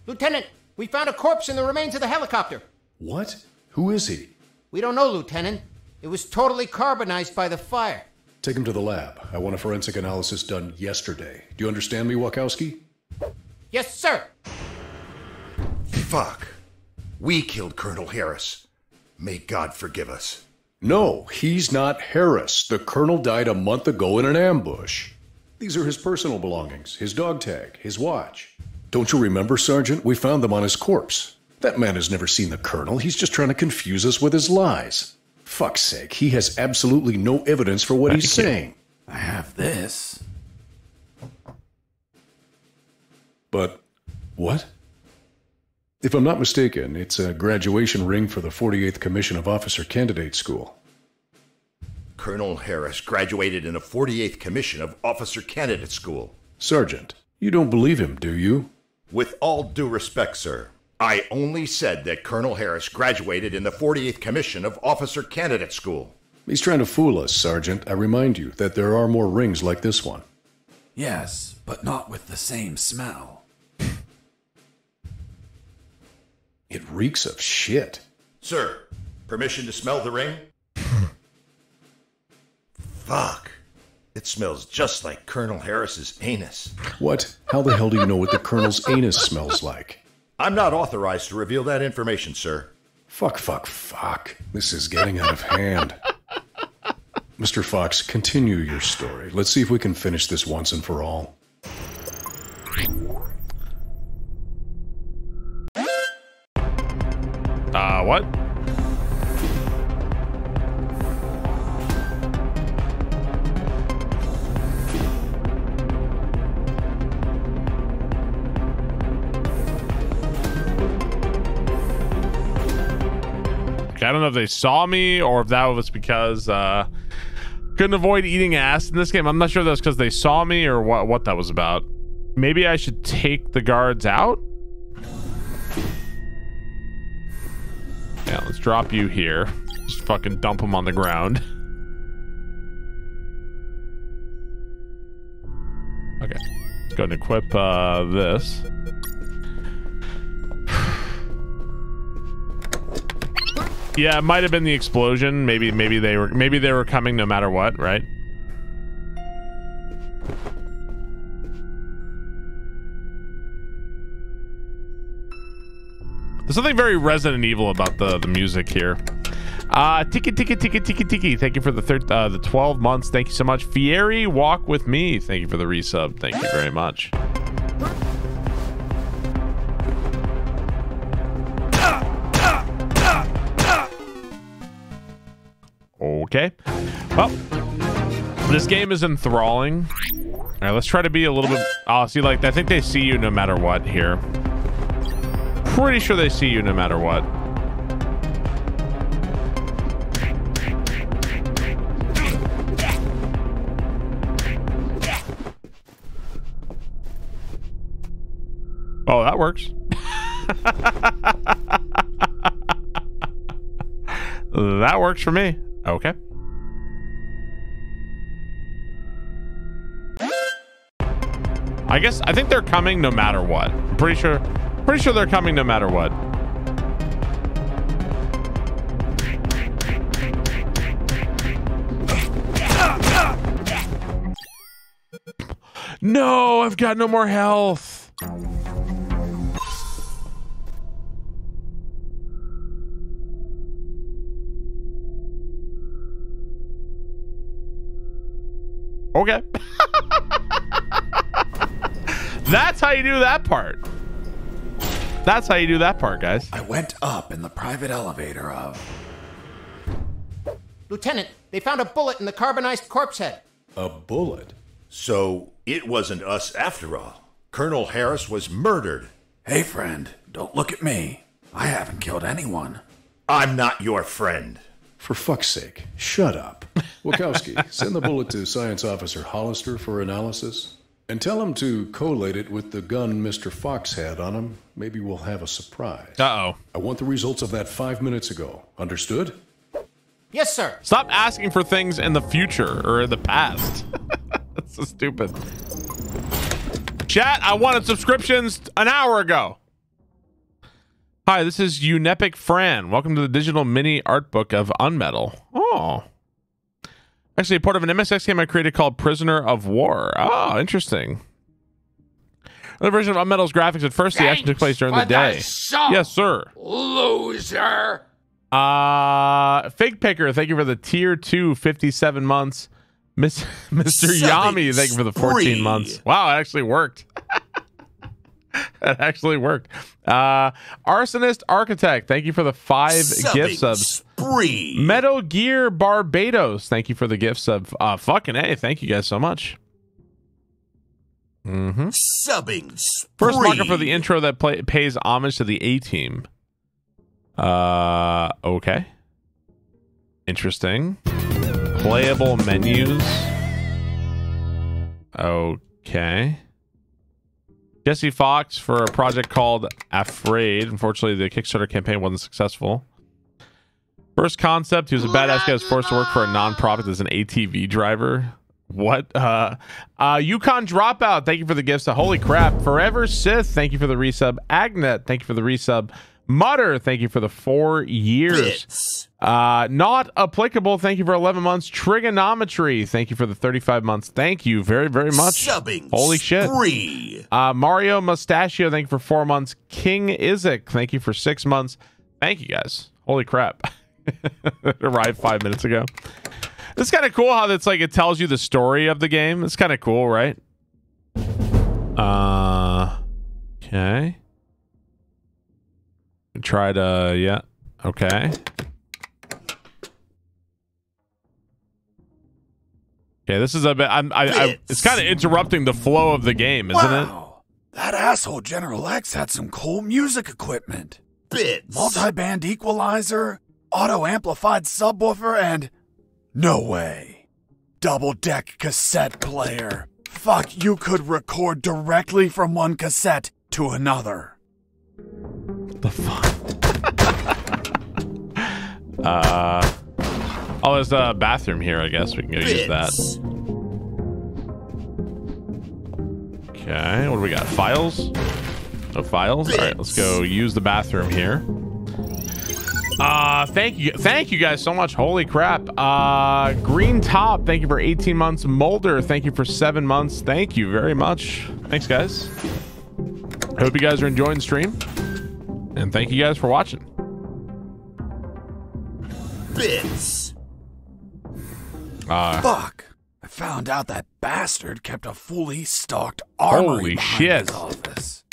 Lieutenant, we found a corpse in the remains of the helicopter. What? Who is he? We don't know, Lieutenant. It was totally carbonized by the fire. Take him to the lab. I want a forensic analysis done yesterday. Do you understand me, Wachowski? Yes, sir. Fuck. We killed Colonel Harris. May God forgive us. No, he's not Harris. The colonel died a month ago in an ambush. These are his personal belongings his dog tag, his watch. Don't you remember, Sergeant? We found them on his corpse. That man has never seen the colonel. He's just trying to confuse us with his lies. Fuck's sake, he has absolutely no evidence for what he's saying. I have this. But what? If I'm not mistaken, it's a graduation ring for the 48th Commission of Officer Candidate School. Colonel Harris graduated in the 48th Commission of Officer Candidate School. Sergeant, you don't believe him, do you? With all due respect, sir, I only said that Colonel Harris graduated in the 48th Commission of Officer Candidate School. He's trying to fool us, Sergeant. I remind you that there are more rings like this one. Yes, but not with the same smell. It reeks of shit. Sir, permission to smell the ring? [laughs] Fuck. It smells just like Colonel Harris's anus. What? How the hell do you know what the Colonel's anus smells like? I'm not authorized to reveal that information, sir. Fuck, fuck, fuck. This is getting out of hand. Mr. Fox, continue your story. Let's see if we can finish this once and for all. Uh, what? Don't know if they saw me or if that was because uh couldn't avoid eating ass in this game. I'm not sure that's because they saw me or what what that was about. Maybe I should take the guards out? Yeah, let's drop you here. Just fucking dump them on the ground. Okay. Let's go and equip uh, this. Yeah, it might have been the explosion. Maybe maybe they were maybe they were coming no matter what, right? There's something very Resident Evil about the the music here. Uh, tiki tiki tiki tiki tiki. Thank you for the third uh, the 12 months. Thank you so much. Fieri, walk with me. Thank you for the resub. Thank you very much. Okay. Well, this game is enthralling. All right, let's try to be a little bit. Oh, see, like I think they see you no matter what here. Pretty sure they see you no matter what. Oh, that works. [laughs] that works for me. Okay. I guess I think they're coming no matter what. I'm pretty sure pretty sure they're coming no matter what. No, I've got no more health. Okay. [laughs] That's how you do that part. That's how you do that part, guys. I went up in the private elevator of. Lieutenant, they found a bullet in the carbonized corpse head. A bullet? So it wasn't us after all. Colonel Harris was murdered. Hey, friend, don't look at me. I haven't killed anyone. I'm not your friend. For fuck's sake, shut up. Wachowski, send the bullet to Science Officer Hollister for analysis. And tell him to collate it with the gun Mr. Fox had on him. Maybe we'll have a surprise. Uh-oh. I want the results of that five minutes ago. Understood? Yes, sir. Stop asking for things in the future or in the past. [laughs] That's so stupid. Chat, I wanted subscriptions an hour ago. Hi, this is Unepic Fran. Welcome to the digital mini art book of Unmetal. Oh. Actually, a part of an MSX game I created called Prisoner of War. Oh, interesting. Another version of Unmetal's graphics. At first, the action took place during the the day. song. yes, sir. Loser. Uh, Fig Picker, thank you for the tier two, 57 months. Miss, [laughs] Mr. Subbing Yami, thank you for the 14 spree. months. Wow, it actually worked. [laughs] [laughs] it actually worked. Uh, Arsonist Architect, thank you for the five Subbing gift subs. spree. Metal Gear Barbados, thank you for the gift sub. Uh, fucking A, thank you guys so much. Mm-hmm. Subbing First marker for the intro that play, pays homage to the A team. Uh, okay. Interesting. Playable menus. Okay. Jesse Fox for a project called Afraid. Unfortunately, the Kickstarter campaign wasn't successful. First concept, he was a badass guy who was forced to work for a nonprofit as an ATV driver. What? Uh, uh, Yukon Dropout, thank you for the gifts. Holy crap. Forever Sith, thank you for the resub. Agnet, thank you for the resub. Mutter, thank you for the four years. Uh, not applicable, thank you for 11 months. Trigonometry, thank you for the 35 months. Thank you very, very much. Subbing Holy shit. spree. Uh, Mario Mustachio, thank you for four months. King Isaac, thank you for six months. Thank you guys. Holy crap. [laughs] Arrived five minutes ago. It's kind of cool how it's like it tells you the story of the game. It's kind of cool, right? Uh, okay. Try to, yeah. Okay. Okay, this is a bit. I'm. I. I it's kind of interrupting the flow of the game, isn't it? That asshole General X had some cool music equipment. Bits. Multi-band equalizer, auto-amplified subwoofer, and... No way. Double-deck cassette player. Fuck, you could record directly from one cassette to another. The fuck? [laughs] uh. Oh, there's a bathroom here. I guess we can go use that. Okay, what do we got? Files? No files? All right, let's go use the bathroom here. Uh, thank you. Thank you guys so much. Holy crap. Uh, Green Top, thank you for 18 months. Molder, thank you for seven months. Thank you very much. Thanks, guys. Hope you guys are enjoying the stream. And thank you guys for watching. Bits. Uh, Fuck. I found out that bastard kept a fully stocked armory Holy shit. his office.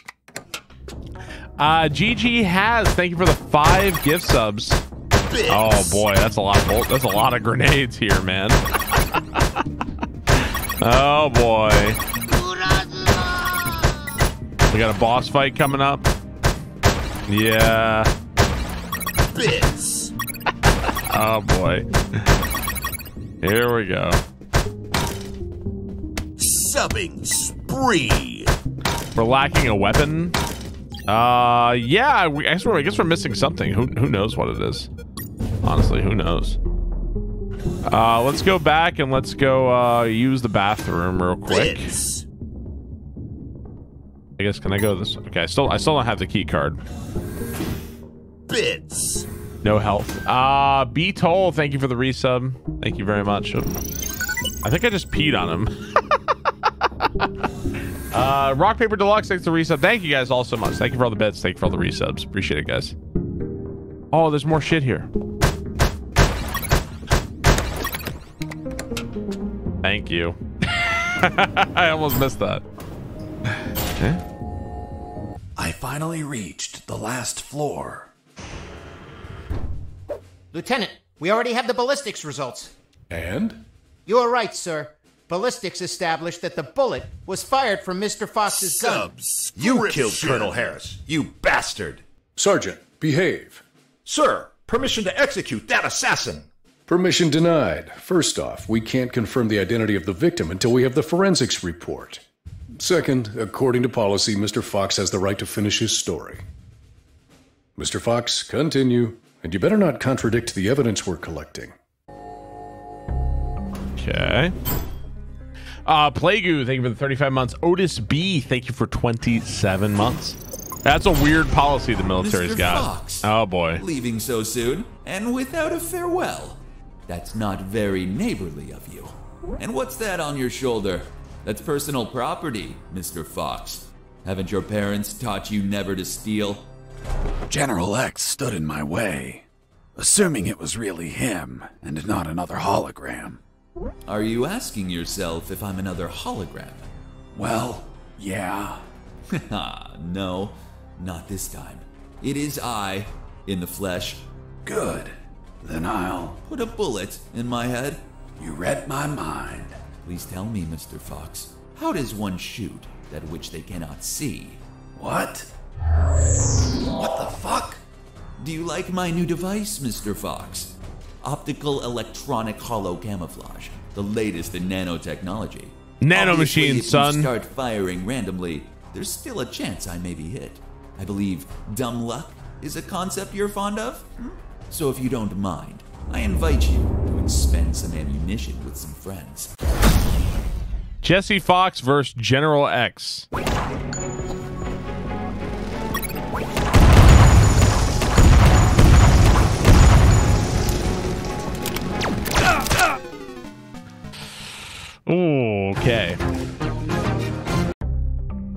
Uh, GG has. Thank you for the five gift subs. Oh boy, that's a lot. Of, that's a lot of grenades here, man. [laughs] oh boy. We got a boss fight coming up. Yeah. Bits. Oh boy. Here we go. Subbing spree. We're lacking a weapon. Uh, yeah. We, I guess we're. I guess we're missing something. Who who knows what it is? Honestly, who knows? Uh, let's go back and let's go uh, use the bathroom real quick. I guess can I go this? Okay, I still I still don't have the key card. Bits. No health. Uh, B Toll, thank you for the resub. Thank you very much. I think I just peed on him. [laughs] uh, Rock Paper Deluxe, thanks for the resub. Thank you guys all so much. Thank you for all the bits. Thank you for all the resubs. Appreciate it, guys. Oh, there's more shit here. Thank you. [laughs] I almost missed that. Okay. I finally reached the last floor. Lieutenant, we already have the ballistics results. And? You are right, sir. Ballistics established that the bullet was fired from Mr. Fox's gun. You killed Colonel Harris, you bastard. Sergeant, behave. Sir, permission to execute that assassin. Permission denied. First off, we can't confirm the identity of the victim until we have the forensics report. Second, according to policy, Mr. Fox has the right to finish his story. Mr. Fox, continue. And you better not contradict the evidence we're collecting. Okay. Uh, Playgoo, thank you for the 35 months. Otis B, thank you for 27 months. That's a weird policy the military's Mr. got. Fox. Oh boy. Leaving so soon, and without a farewell. That's not very neighborly of you. And what's that on your shoulder? That's personal property, Mr. Fox. Haven't your parents taught you never to steal? General X stood in my way, assuming it was really him and not another hologram. Are you asking yourself if I'm another hologram? Well, yeah. [laughs] Ah, no, not this time. It is I, in the flesh. Good. Then I'll put a bullet in my head. You read my mind. Please tell me, Mr. Fox, how does one shoot that which they cannot see. What? What the fuck? Do you like my new device, Mr. Fox? Optical electronic holo camouflage, the latest in nanotechnology. Nano Obviously, machine, if son. You start firing randomly, there's still a chance I may be hit. I believe dumb luck is a concept you're fond of. Hmm? So if you don't mind, I invite you to expend some ammunition with some friends. Jesse Fox versus General X. Ooh, okay.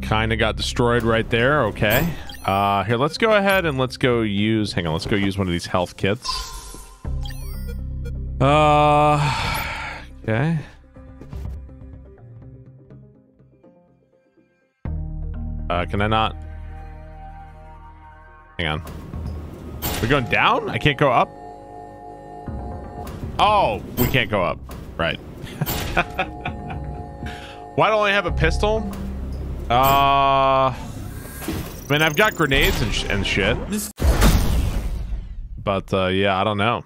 Kind of got destroyed right there. Okay. Uh, here, let's go ahead and let's go use. Hang on, let's go use one of these health kits. Uh, okay. Uh, can I not? Hang on. We're going down? I can't go up? Oh, we can't go up. Right. [laughs] Why don't I have a pistol? Uh, I mean, I've got grenades and, sh- and shit. But, uh, yeah, I don't know.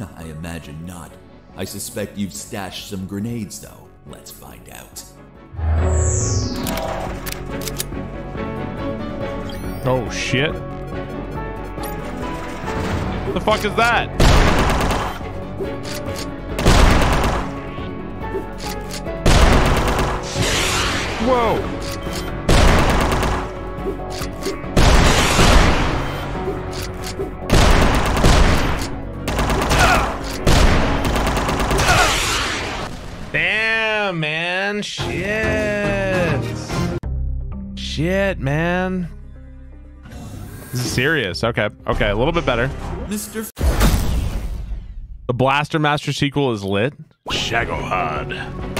[laughs] I imagine not. I suspect you've stashed some grenades, though. Let's find out. Oh, shit. What the fuck is that? Whoa. Damn, man. Shit. Shit, man. This is serious. Okay. Okay. A little bit better. Mr. The Blaster Master sequel is lit. Shagohod.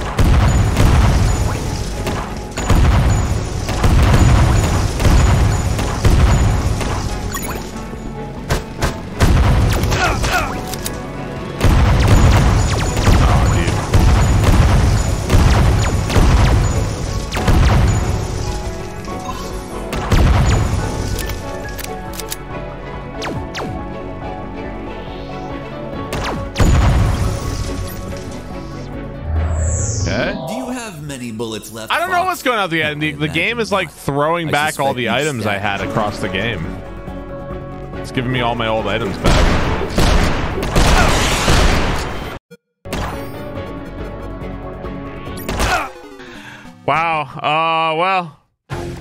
Left? I don't know what's going on at the end. The, the game is like throwing I back all the items I had across the game. It's giving me all my old items back. Wow. Uh, well,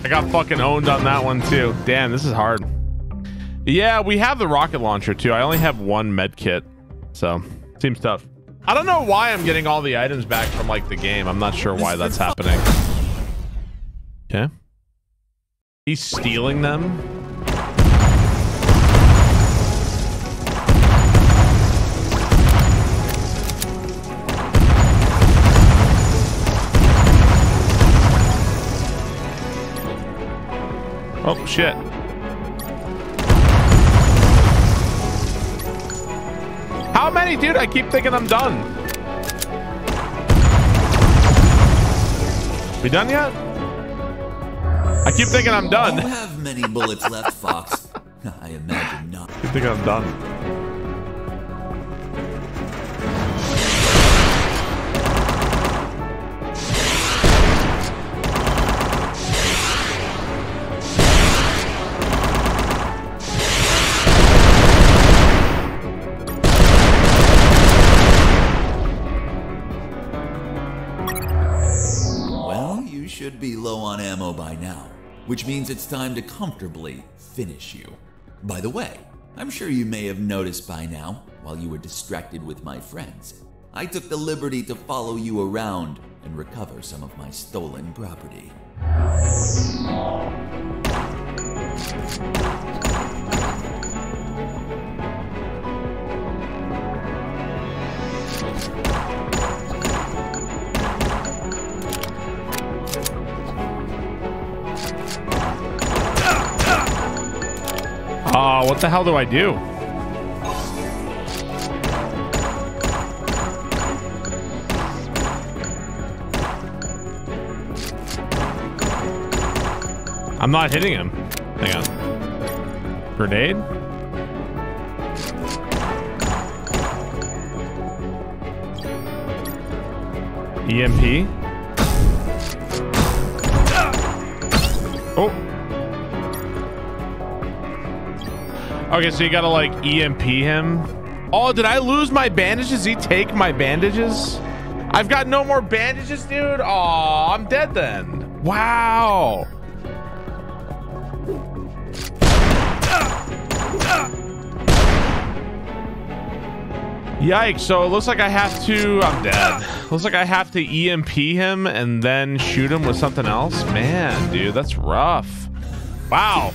I got fucking owned on that one too. Damn, this is hard. Yeah, we have the rocket launcher too. I only have one med kit, so seems tough. I don't know why I'm getting all the items back from like the game. I'm not sure why that's happening. Okay. He's stealing them. Oh shit. How many, dude? I keep thinking I'm done. We done yet? I keep thinking I'm done. Do you have many bullets left, Fox? [laughs] I imagine not. keep thinking I'm done. Should be low on ammo by now, which means it's time to comfortably finish you. By the way, I'm sure you may have noticed by now, while you were distracted with my friends, I took the liberty to follow you around and recover some of my stolen property. Oh, what the hell do I do? I'm not hitting him. Hang on. Grenade? EMP? Okay, so you gotta like EMP him. Oh, did I lose my bandages? He take my bandages? I've got no more bandages, dude. Oh, I'm dead then. Wow. Yikes. So it looks like I have to. I'm dead. Looks like I have to EMP him and then shoot him with something else. Man, dude, that's rough. Wow.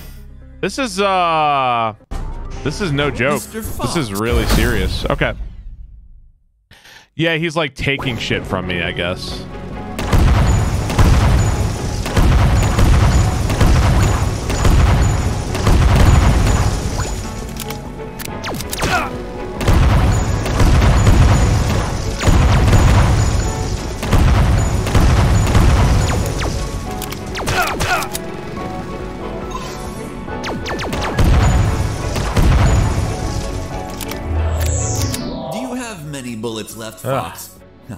This is, uh. This is no joke. This is really serious. Okay. Yeah, he's like taking shit from me, I guess. Ugh.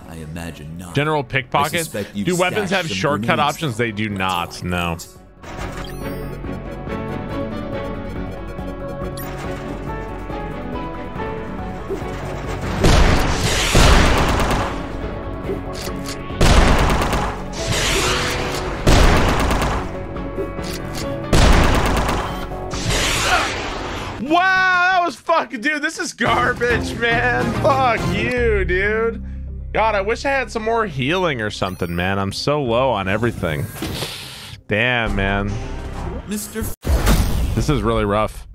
I imagine not. General pickpocket? Do weapons have shortcut options? They do not. No. Garbage, man. Fuck you, dude. God, I wish I had some more healing or something, man. I'm so low on everything. Damn, man. Mr. This is really rough.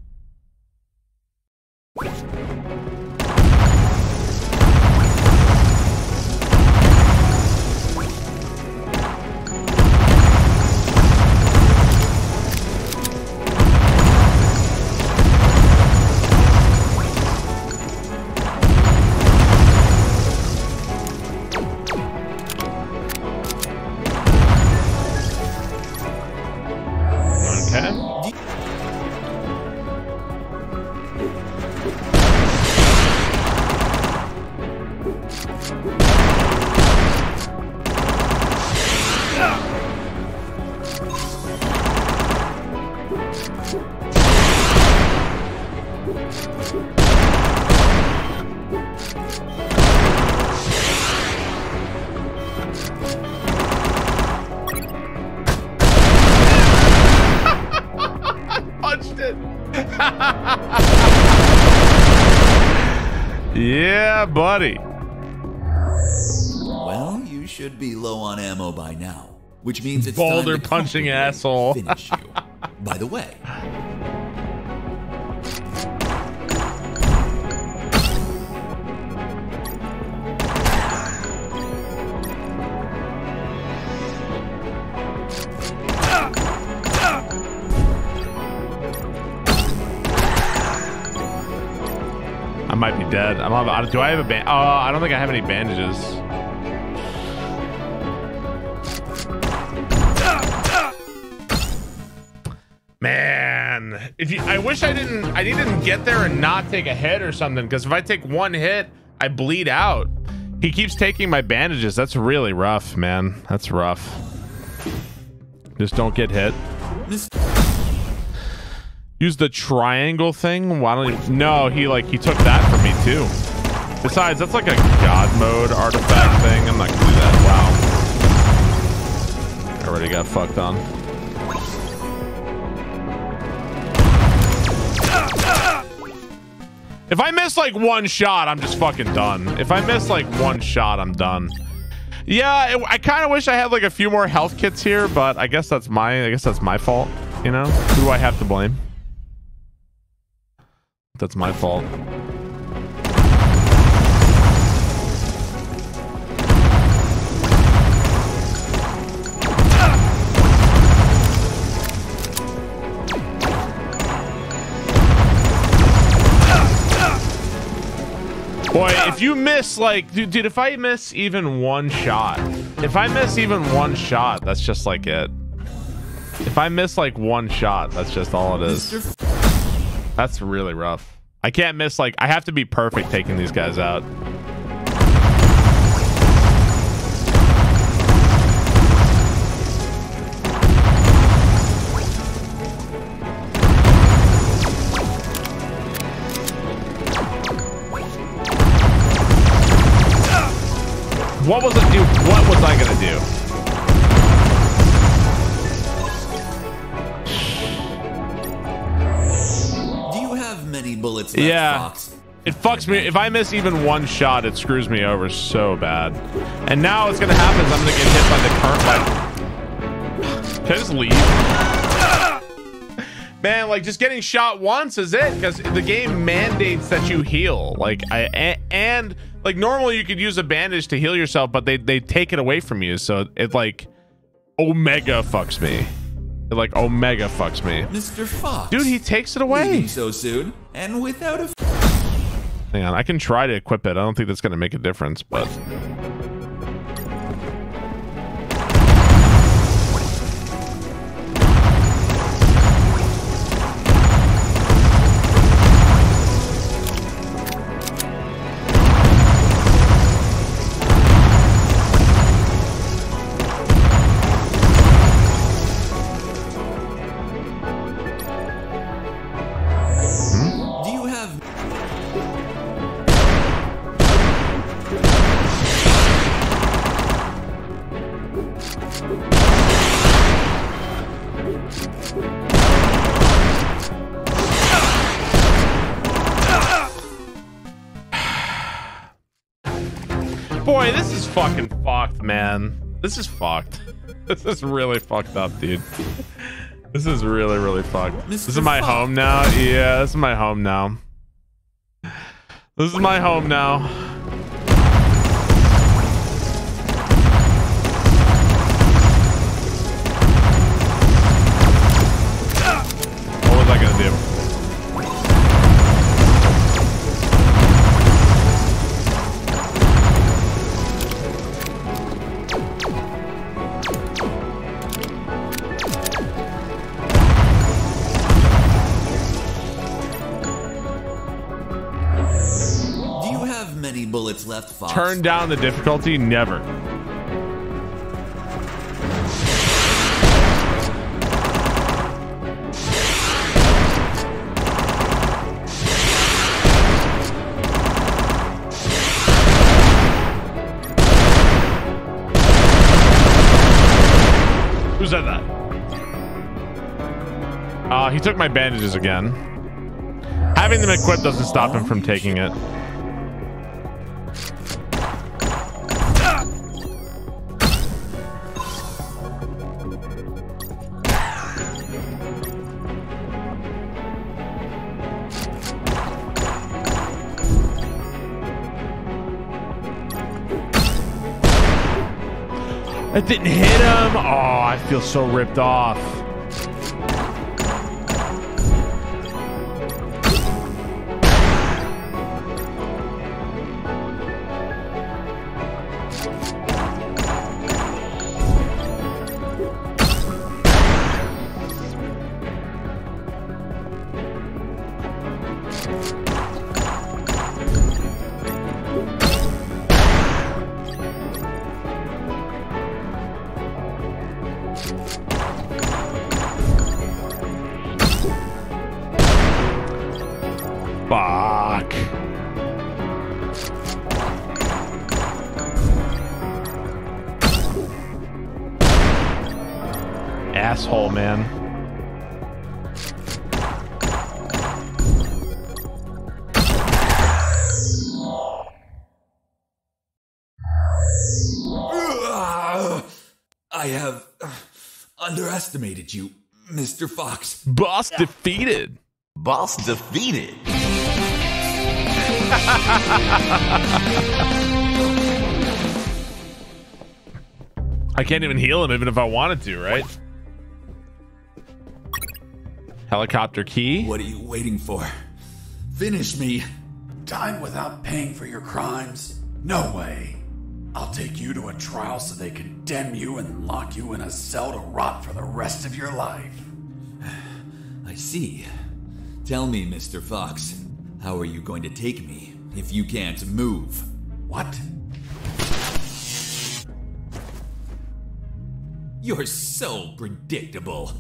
Which means it's Boulder punching asshole. Finish you. by the way, I might be dead. I'm on, do I have a band? Oh, uh, I don't think I have any bandages. Wish I didn't. I didn't get there and not take a hit or something. Because if I take one hit, I bleed out. He keeps taking my bandages. That's really rough, man. That's rough. Just don't get hit. Use the triangle thing. Why don't you? No, he like he took that from me too. Besides, that's like a god mode artifact thing. I'm not gonna do that. Wow. I already got fucked on. If I miss like one shot, I'm just fucking done. If I miss like one shot, I'm done. Yeah, it, I kind of wish I had like a few more health kits here, but I guess that's my I guess that's my fault. You know, who do I have to blame? That's my fault. You miss like, dude, dude, if I miss even one shot, if I miss even one shot, that's just like it. If I miss like one shot, that's just all it is. That's really rough. I can't miss like, I have to be perfect taking these guys out. What was it do? What was I gonna do? Do you have many bullets left, Yeah. Fox? It fucks me. If I miss even one shot, it screws me over so bad. And now what's gonna happen is I'm gonna get hit by the current. Like, [sighs] can I just leave? [laughs] Man, like just getting shot once is it? Because the game mandates that you heal. Like I and like normally you could use a bandage to heal yourself, but they they take it away from you. So it like omega fucks me. It like omega fucks me. Mr. Fox. Dude, he takes it away. So soon and without a. Hang on, I can try to equip it. I don't think that's gonna make a difference, but This is fucked. [laughs] This is really fucked up, dude. This is really, really fucked. This is my home now. Yeah, this is my home now. This is my home now. Turn down the difficulty? Never. Who said that? Uh, he took my bandages again. Having them equipped doesn't stop him from taking it. It feel so ripped off. I have uh, underestimated you, Mr. Fox. Boss defeated. Boss defeated. [laughs] I can't even heal him even if I wanted to, right? Helicopter key. What are you waiting for? Finish me. Time without paying for your crimes? No way. I'll take you to a trial so they condemn you and lock you in a cell to rot for the rest of your life. [sighs] I see. Tell me, Mr. Fox, how are you going to take me if you can't move? What? You're so predictable.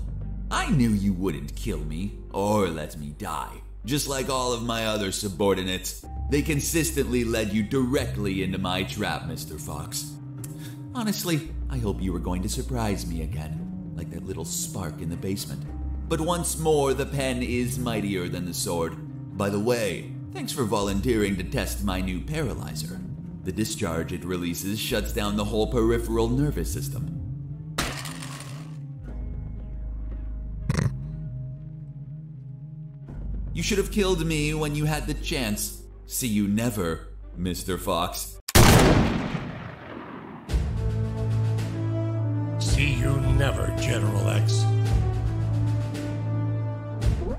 I knew you wouldn't kill me or let me die. Just like all of my other subordinates, they consistently led you directly into my trap, Mr. Fox. Honestly, I hope you were going to surprise me again, like that little spark in the basement. But once more, the pen is mightier than the sword. By the way, thanks for volunteering to test my new paralyzer. The discharge it releases shuts down the whole peripheral nervous system. You should have killed me when you had the chance. See you never, Mr. Fox. See you never, General X.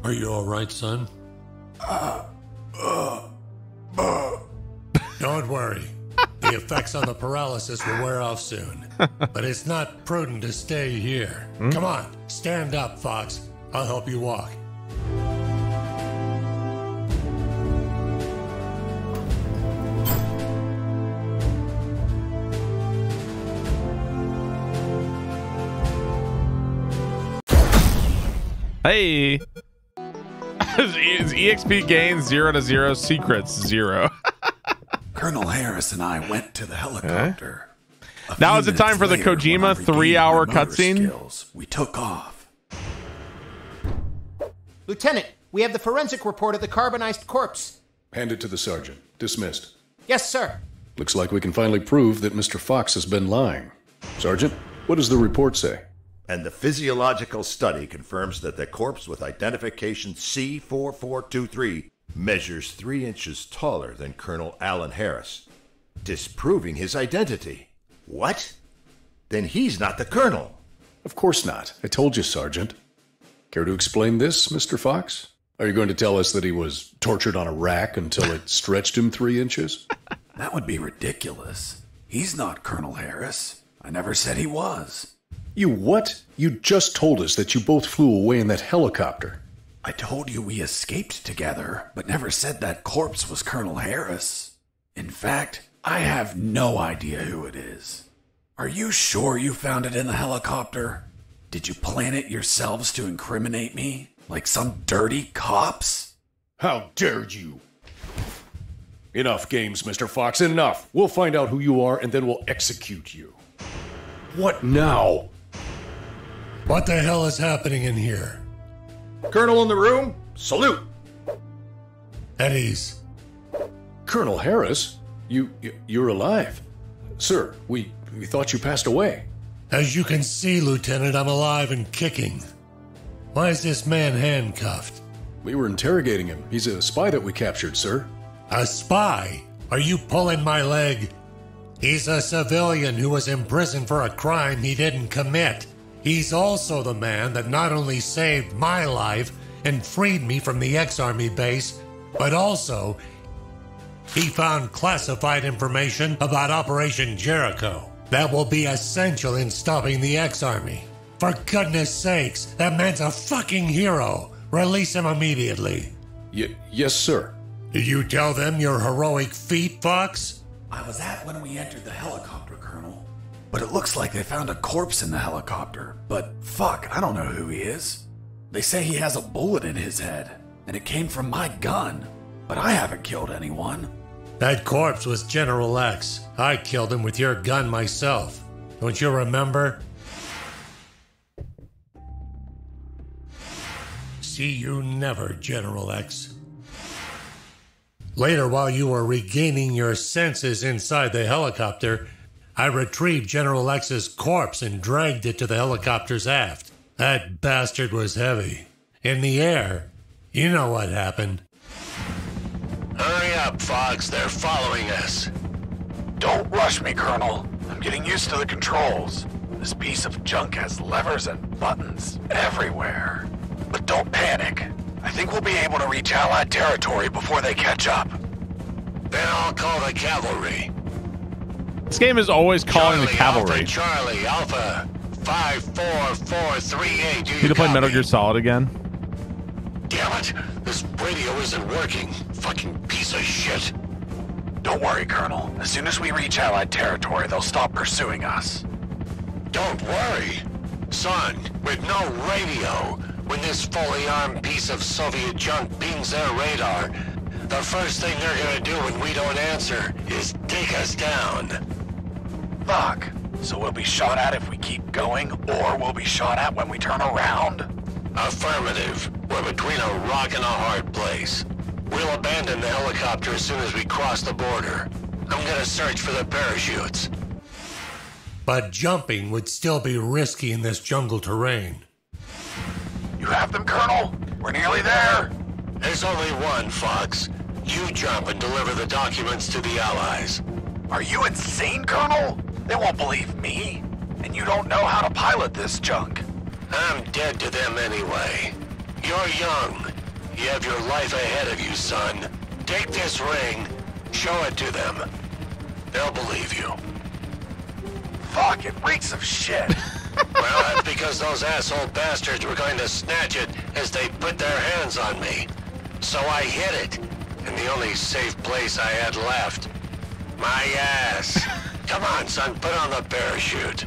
Are you alright, son? Uh, uh, uh. Don't worry. The effects on the paralysis will wear off soon. But it's not prudent to stay here. Hmm? Come on, stand up, Fox. I'll help you walk. Hey. [laughs] Is EXP gains zero to zero, secrets zero. [laughs] Colonel Harris and I went to the helicopter. A Now is the time for the later, Kojima three-hour cutscene? skills, We took off. Lieutenant, we have the forensic report of the carbonized corpse. Hand it to the sergeant. Dismissed. Yes, sir. Looks like we can finally prove that Mr. Fox has been lying. Sergeant, what does the report say? And the physiological study confirms that the corpse with identification C4423 measures three inches taller than Colonel Alan Harris, disproving his identity. What? Then he's not the colonel. Of course not. I told you, Sergeant. Care to explain this, Mr. Fox? Are you going to tell us that he was tortured on a rack until it [laughs] stretched him three inches? That would be ridiculous. He's not Colonel Harris. I never said he was. You what? You just told us that you both flew away in that helicopter. I told you we escaped together, but never said that corpse was Colonel Harris. In fact, I have no idea who it is. Are you sure you found it in the helicopter? Did you plan it yourselves to incriminate me? Like some dirty cops? How dare you! Enough games, Mr. Fox, enough. We'll find out who you are and then we'll execute you. What now? What the hell is happening in here? Colonel in the room, salute. Eddie's. Colonel Harris? You, you you're alive. Sir, we we thought you passed away. As you can see, Lieutenant, I'm alive and kicking. Why is this man handcuffed? We were interrogating him. He's a spy that we captured, sir. A spy? Are you pulling my leg? He's a civilian who was imprisoned for a crime he didn't commit. He's also the man that not only saved my life and freed me from the X Army base, but also he found classified information about Operation Jericho that will be essential in stopping the X Army. For goodness sakes, that man's a fucking hero. Release him immediately. Y- yes, sir. Did you tell them your heroic feat, Fox? I was at when we entered the helicopter, Colonel. But it looks like they found a corpse in the helicopter. But fuck, I don't know who he is. They say he has a bullet in his head, and it came from my gun. But I haven't killed anyone. That corpse was General X. I killed him with your gun myself. Don't you remember? See you never, General X. Later, while you were regaining your senses inside the helicopter, I retrieved General X's corpse and dragged it to the helicopter's aft. That bastard was heavy. In the air, you know what happened. Hurry up, Fox. They're following us. Don't rush me, Colonel. I'm getting used to the controls. This piece of junk has levers and buttons everywhere. But don't panic. I think we'll be able to reach Allied territory before they catch up. Then I'll call the cavalry. This game is always calling the cavalry. Charlie, Alpha, 54438. Do Need you to play? Metal Gear Solid again? Damn it! This radio isn't working. Fucking piece of shit. Don't worry, Colonel. As soon as we reach Allied territory, they'll stop pursuing us. Don't worry. Son, with no radio, when this fully armed piece of Soviet junk pings their radar, the first thing they're gonna do when we don't answer is take us down. Fuck. So we'll be shot at if we keep going, or we'll be shot at when we turn around? Affirmative. We're between a rock and a hard place. We'll abandon the helicopter as soon as we cross the border. I'm gonna search for the parachutes. But jumping would still be risky in this jungle terrain. You have them, Colonel? We're nearly there. There's only one, Fox. You jump and deliver the documents to the Allies. Are you insane, Colonel? They won't believe me. And you don't know how to pilot this junk. I'm dead to them anyway. You're young. You have your life ahead of you, son. Take this ring, show it to them. They'll believe you. Fuck, it reeks of shit. [laughs] well, that's because those asshole bastards were going to snatch it as they put their hands on me. So I hid it in the only safe place I had left. My ass. [laughs] Come on, son, put on the parachute.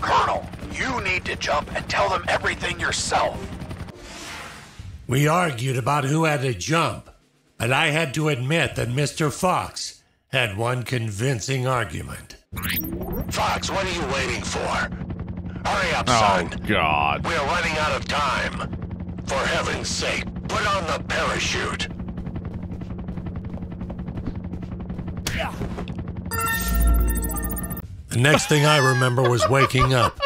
Colonel, you need to jump and tell them everything yourself. We argued about who had to jump, but I had to admit that Mr. Fox had one convincing argument. Fox, what are you waiting for? Hurry up, son. Oh, son. God. We're running out of time. For heaven's sake, put on the parachute. The next thing I remember was waking up,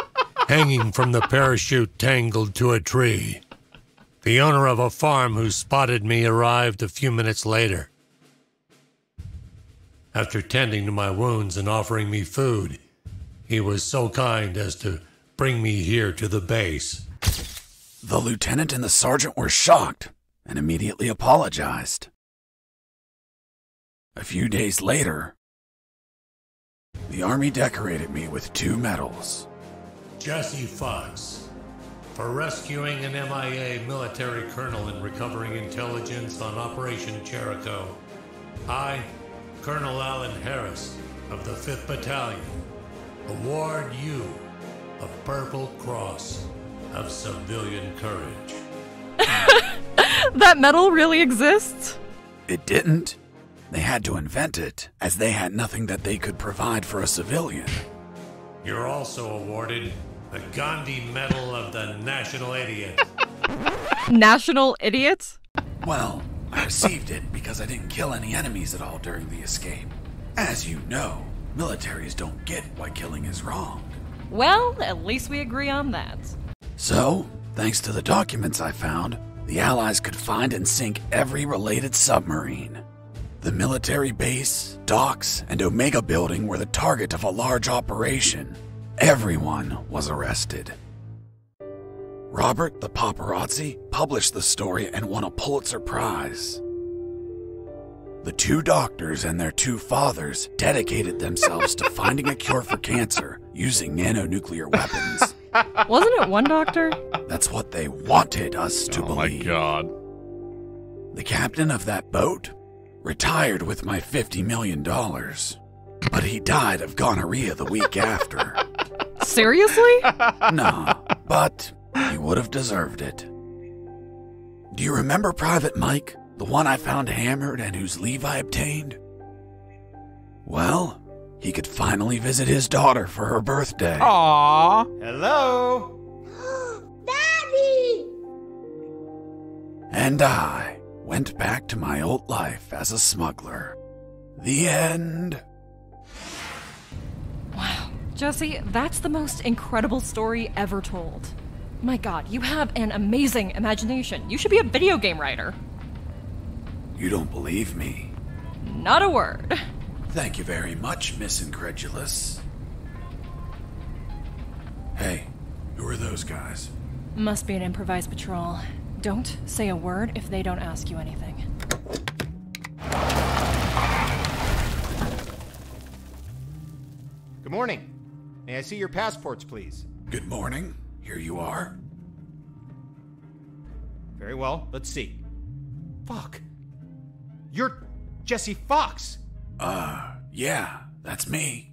hanging from the parachute tangled to a tree. The owner of a farm who spotted me arrived a few minutes later. After tending to my wounds and offering me food, he was so kind as to bring me here to the base. The lieutenant and the sergeant were shocked and immediately apologized. A few days later, the Army decorated me with two medals. Jesse Fox, for rescuing an MIA military colonel and recovering intelligence on Operation Jericho. I, Colonel Alan Harris of the 5th Battalion, award you a Purple Cross of Civilian Courage. [laughs] that medal really exists? It didn't. They had to invent it, as they had nothing that they could provide for a civilian. You're also awarded the Gandhi Medal of the National Idiot. [laughs] National idiot? Well, I received it because I didn't kill any enemies at all during the escape. As you know, militaries don't get why killing is wrong. Well, at least we agree on that. So, thanks to the documents I found, the Allies could find and sink every related submarine. The military base, docks, and Omega building were the target of a large operation. Everyone was arrested. Robert the paparazzi published the story and won a Pulitzer Prize. The two doctors and their two fathers dedicated themselves to finding a cure for cancer using nanonuclear weapons. [laughs] Wasn't it one doctor? That's what they wanted us to believe. Oh my god. The captain of that boat retired with my $50 million. But he died of gonorrhea the week after. [laughs] Seriously? no, but he would have deserved it. Do you remember Private Mike, the one I found hammered and whose leave I obtained? Well, he could finally visit his daughter for her birthday. Aww. Hello? [gasps] Daddy! And I went back to my old life as a smuggler. The end. Wow. Jesse, that's the most incredible story ever told. My god, you have an amazing imagination. You should be a video game writer. You don't believe me? Not a word. Thank you very much, Miss Incredulous. Hey, who are those guys? Must be an improvised patrol. Don't say a word if they don't ask you anything. Good morning. May I see your passports, please? Good morning. Here you are. Very well. Let's see. Fuck. You're Jesse Fox. Uh, yeah, that's me.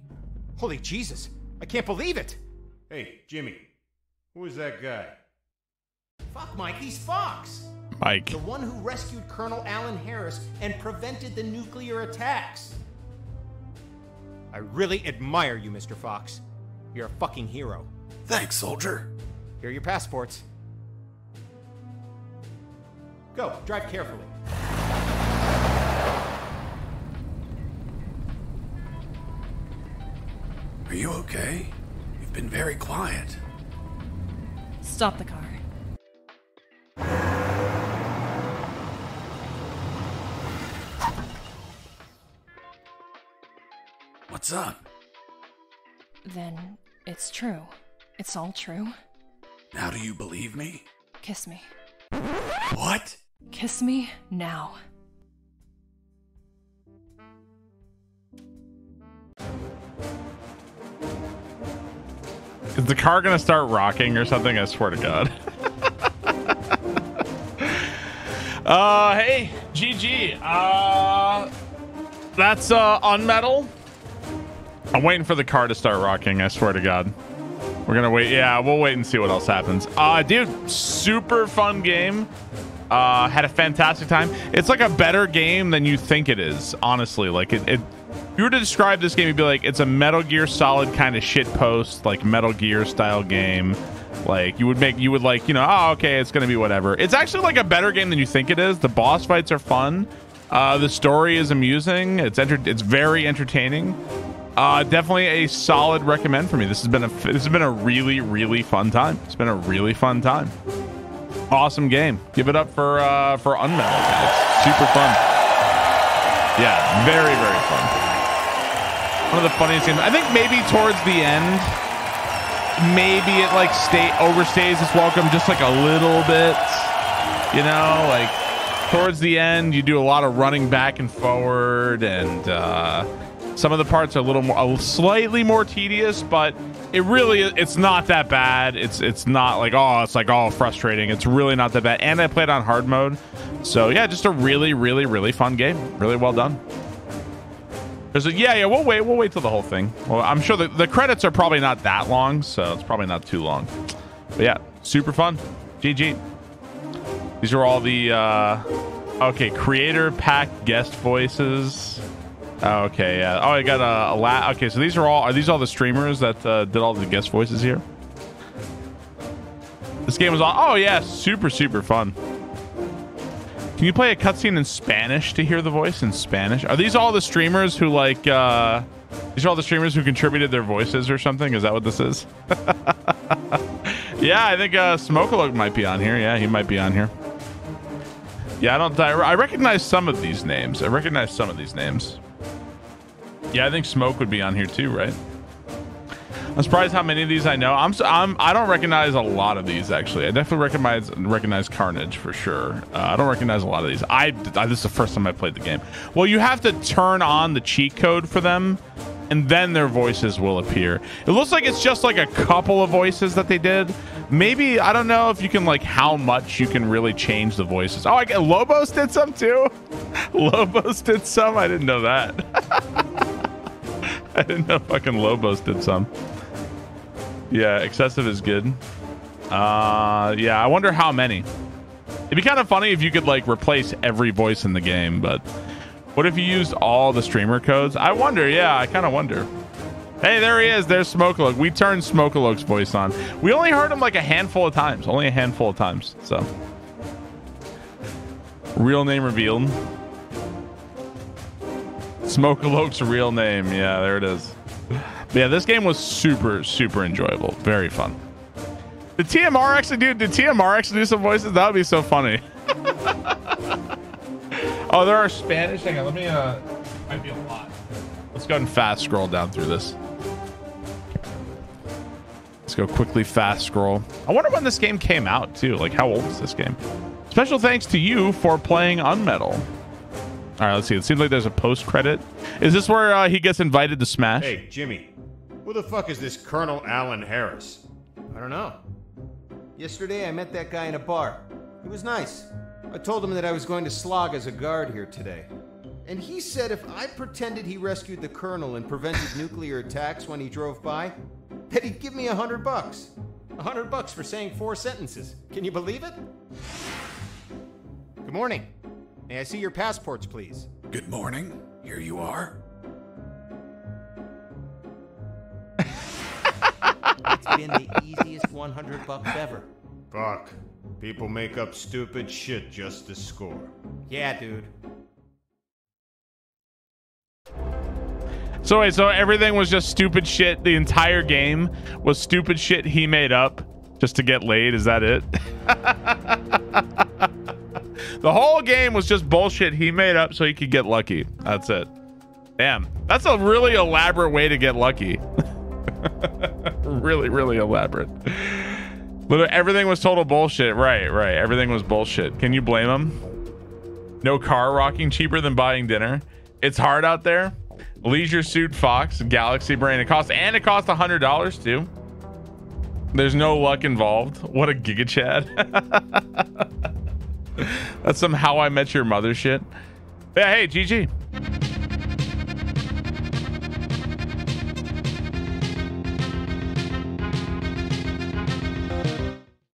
Holy Jesus. I can't believe it. Hey, Jimmy. Who is that guy? Fuck, Mike. He's Fox. Mike. The one who rescued Colonel Alan Harris and prevented the nuclear attacks. I really admire you, Mr. Fox. You're a fucking hero. Thanks, soldier. Here are your passports. Go, drive carefully. Are you okay? You've been very quiet. Stop the car. What's up? Then it's true. It's all true. Now do you believe me? Kiss me. What? Kiss me now. Is the car gonna start rocking or something? I swear to God. [laughs] uh, hey, GG. Uh, that's uh, unmetal. I'm waiting for the car to start rocking. I swear to God. We're gonna wait. Yeah, we'll wait and see what else happens. Uh, dude, super fun game. Uh, had a fantastic time. It's like a better game than you think it is. Honestly, like it. it if you were to describe this game, you'd be like, it's a Metal Gear Solid kind of shit post, like Metal Gear style game. Like you would make, you would like, you know, oh, okay, it's gonna be whatever. It's actually like a better game than you think it is. The boss fights are fun. Uh, the story is amusing. It's enter- It's very entertaining. Uh, definitely a solid recommend for me. This has been a this has been a really really fun time. It's been a really fun time. Awesome game. Give it up for uh, for Unmetal, guys. Super fun. Yeah, very very fun. One of the funniest games. I think maybe towards the end, maybe it like stay overstays its welcome just like a little bit. You know, like towards the end, you do a lot of running back and forward, and uh, some of the parts are a little more, a slightly more tedious, but it really it's not that bad. It's it's not like oh, it's like all frustrating. It's really not that bad. And I played on hard mode, so yeah, just a really really really fun game. Really well done. There's a yeah yeah. We'll wait. We'll wait till the whole thing. Well, I'm sure the, the credits are probably not that long, so it's probably not too long. But yeah, super fun. GG. These are all the uh, okay creator pack guest voices. Oh, okay, yeah. Oh, I got a, a la- Okay, so these are all are these all the streamers that uh, did all the guest voices here? This game was all. Oh yeah, super super fun. Can you play a cutscene in Spanish to hear the voice in Spanish? Are these all the streamers who like? uh These are all the streamers who contributed their voices or something? Is that what this is? [laughs] yeah, I think uh Smokelook might be on here. Yeah, he might be on here. Yeah, I don't. I recognize some of these names. I recognize some of these names. Yeah, I think Smoke would be on here too, right? I'm surprised how many of these I know. I'm, I'm I don't recognize a lot of these actually. I definitely recognize recognize Carnage for sure. Uh, I don't recognize a lot of these. I, I this is the first time I played the game. Well, you have to turn on the cheat code for them, and then their voices will appear. It looks like it's just like a couple of voices that they did. Maybe I don't know if you can like how much you can really change the voices. Oh, I get Lobos did some too. [laughs] Lobos did some. I didn't know that. [laughs] [laughs] I didn't know fucking Lobos did some. Yeah, excessive is good. Uh, yeah, I wonder how many. It'd be kind of funny if you could like replace every voice in the game, but what if you used all the streamer codes? I wonder. Yeah, I kind of wonder. Hey, there he is. There's Smokelook. We turned Smokelook's voice on. We only heard him like a handful of times. Only a handful of times. So, real name revealed. Smokelook's real name. Yeah, there it is. But yeah, this game was super, super enjoyable. Very fun. The TMR actually, do? did TMR actually do some voices? That would be so funny. [laughs] oh, there are Spanish. Hang on, let me, uh, might be a lot. Let's go ahead and fast scroll down through this. Let's go quickly fast scroll. I wonder when this game came out, too. Like, how old is this game? Special thanks to you for playing Unmetal. All right, let's see. It seems like there's a post credit. Is this where uh, he gets invited to Smash? Hey, Jimmy, who the fuck is this Colonel Alan Harris? I don't know. Yesterday I met that guy in a bar. He was nice. I told him that I was going to slog as a guard here today. And he said if I pretended he rescued the Colonel and prevented [laughs] nuclear attacks when he drove by, that he'd give me a hundred bucks. A hundred bucks for saying four sentences. Can you believe it? Good morning. May I see your passports, please? Good morning. Here you are. It's been the easiest 100 bucks ever. Fuck. People make up stupid shit just to score. Yeah, dude. So wait, so everything was just stupid shit. The entire game was stupid shit he made up just to get laid. Is that it? [laughs] the whole game was just bullshit he made up so he could get lucky. That's it. Damn, that's a really elaborate way to get lucky. [laughs] really, really elaborate. But everything was total bullshit. Right, right. Everything was bullshit. Can you blame him? No car rocking cheaper than buying dinner. It's hard out there. Leisure Suit Fox, Galaxy Brain. It costs and it costs a hundred dollars too. There's no luck involved. What a giga chad. [laughs] That's some how I met your mother shit. Yeah, hey, GG.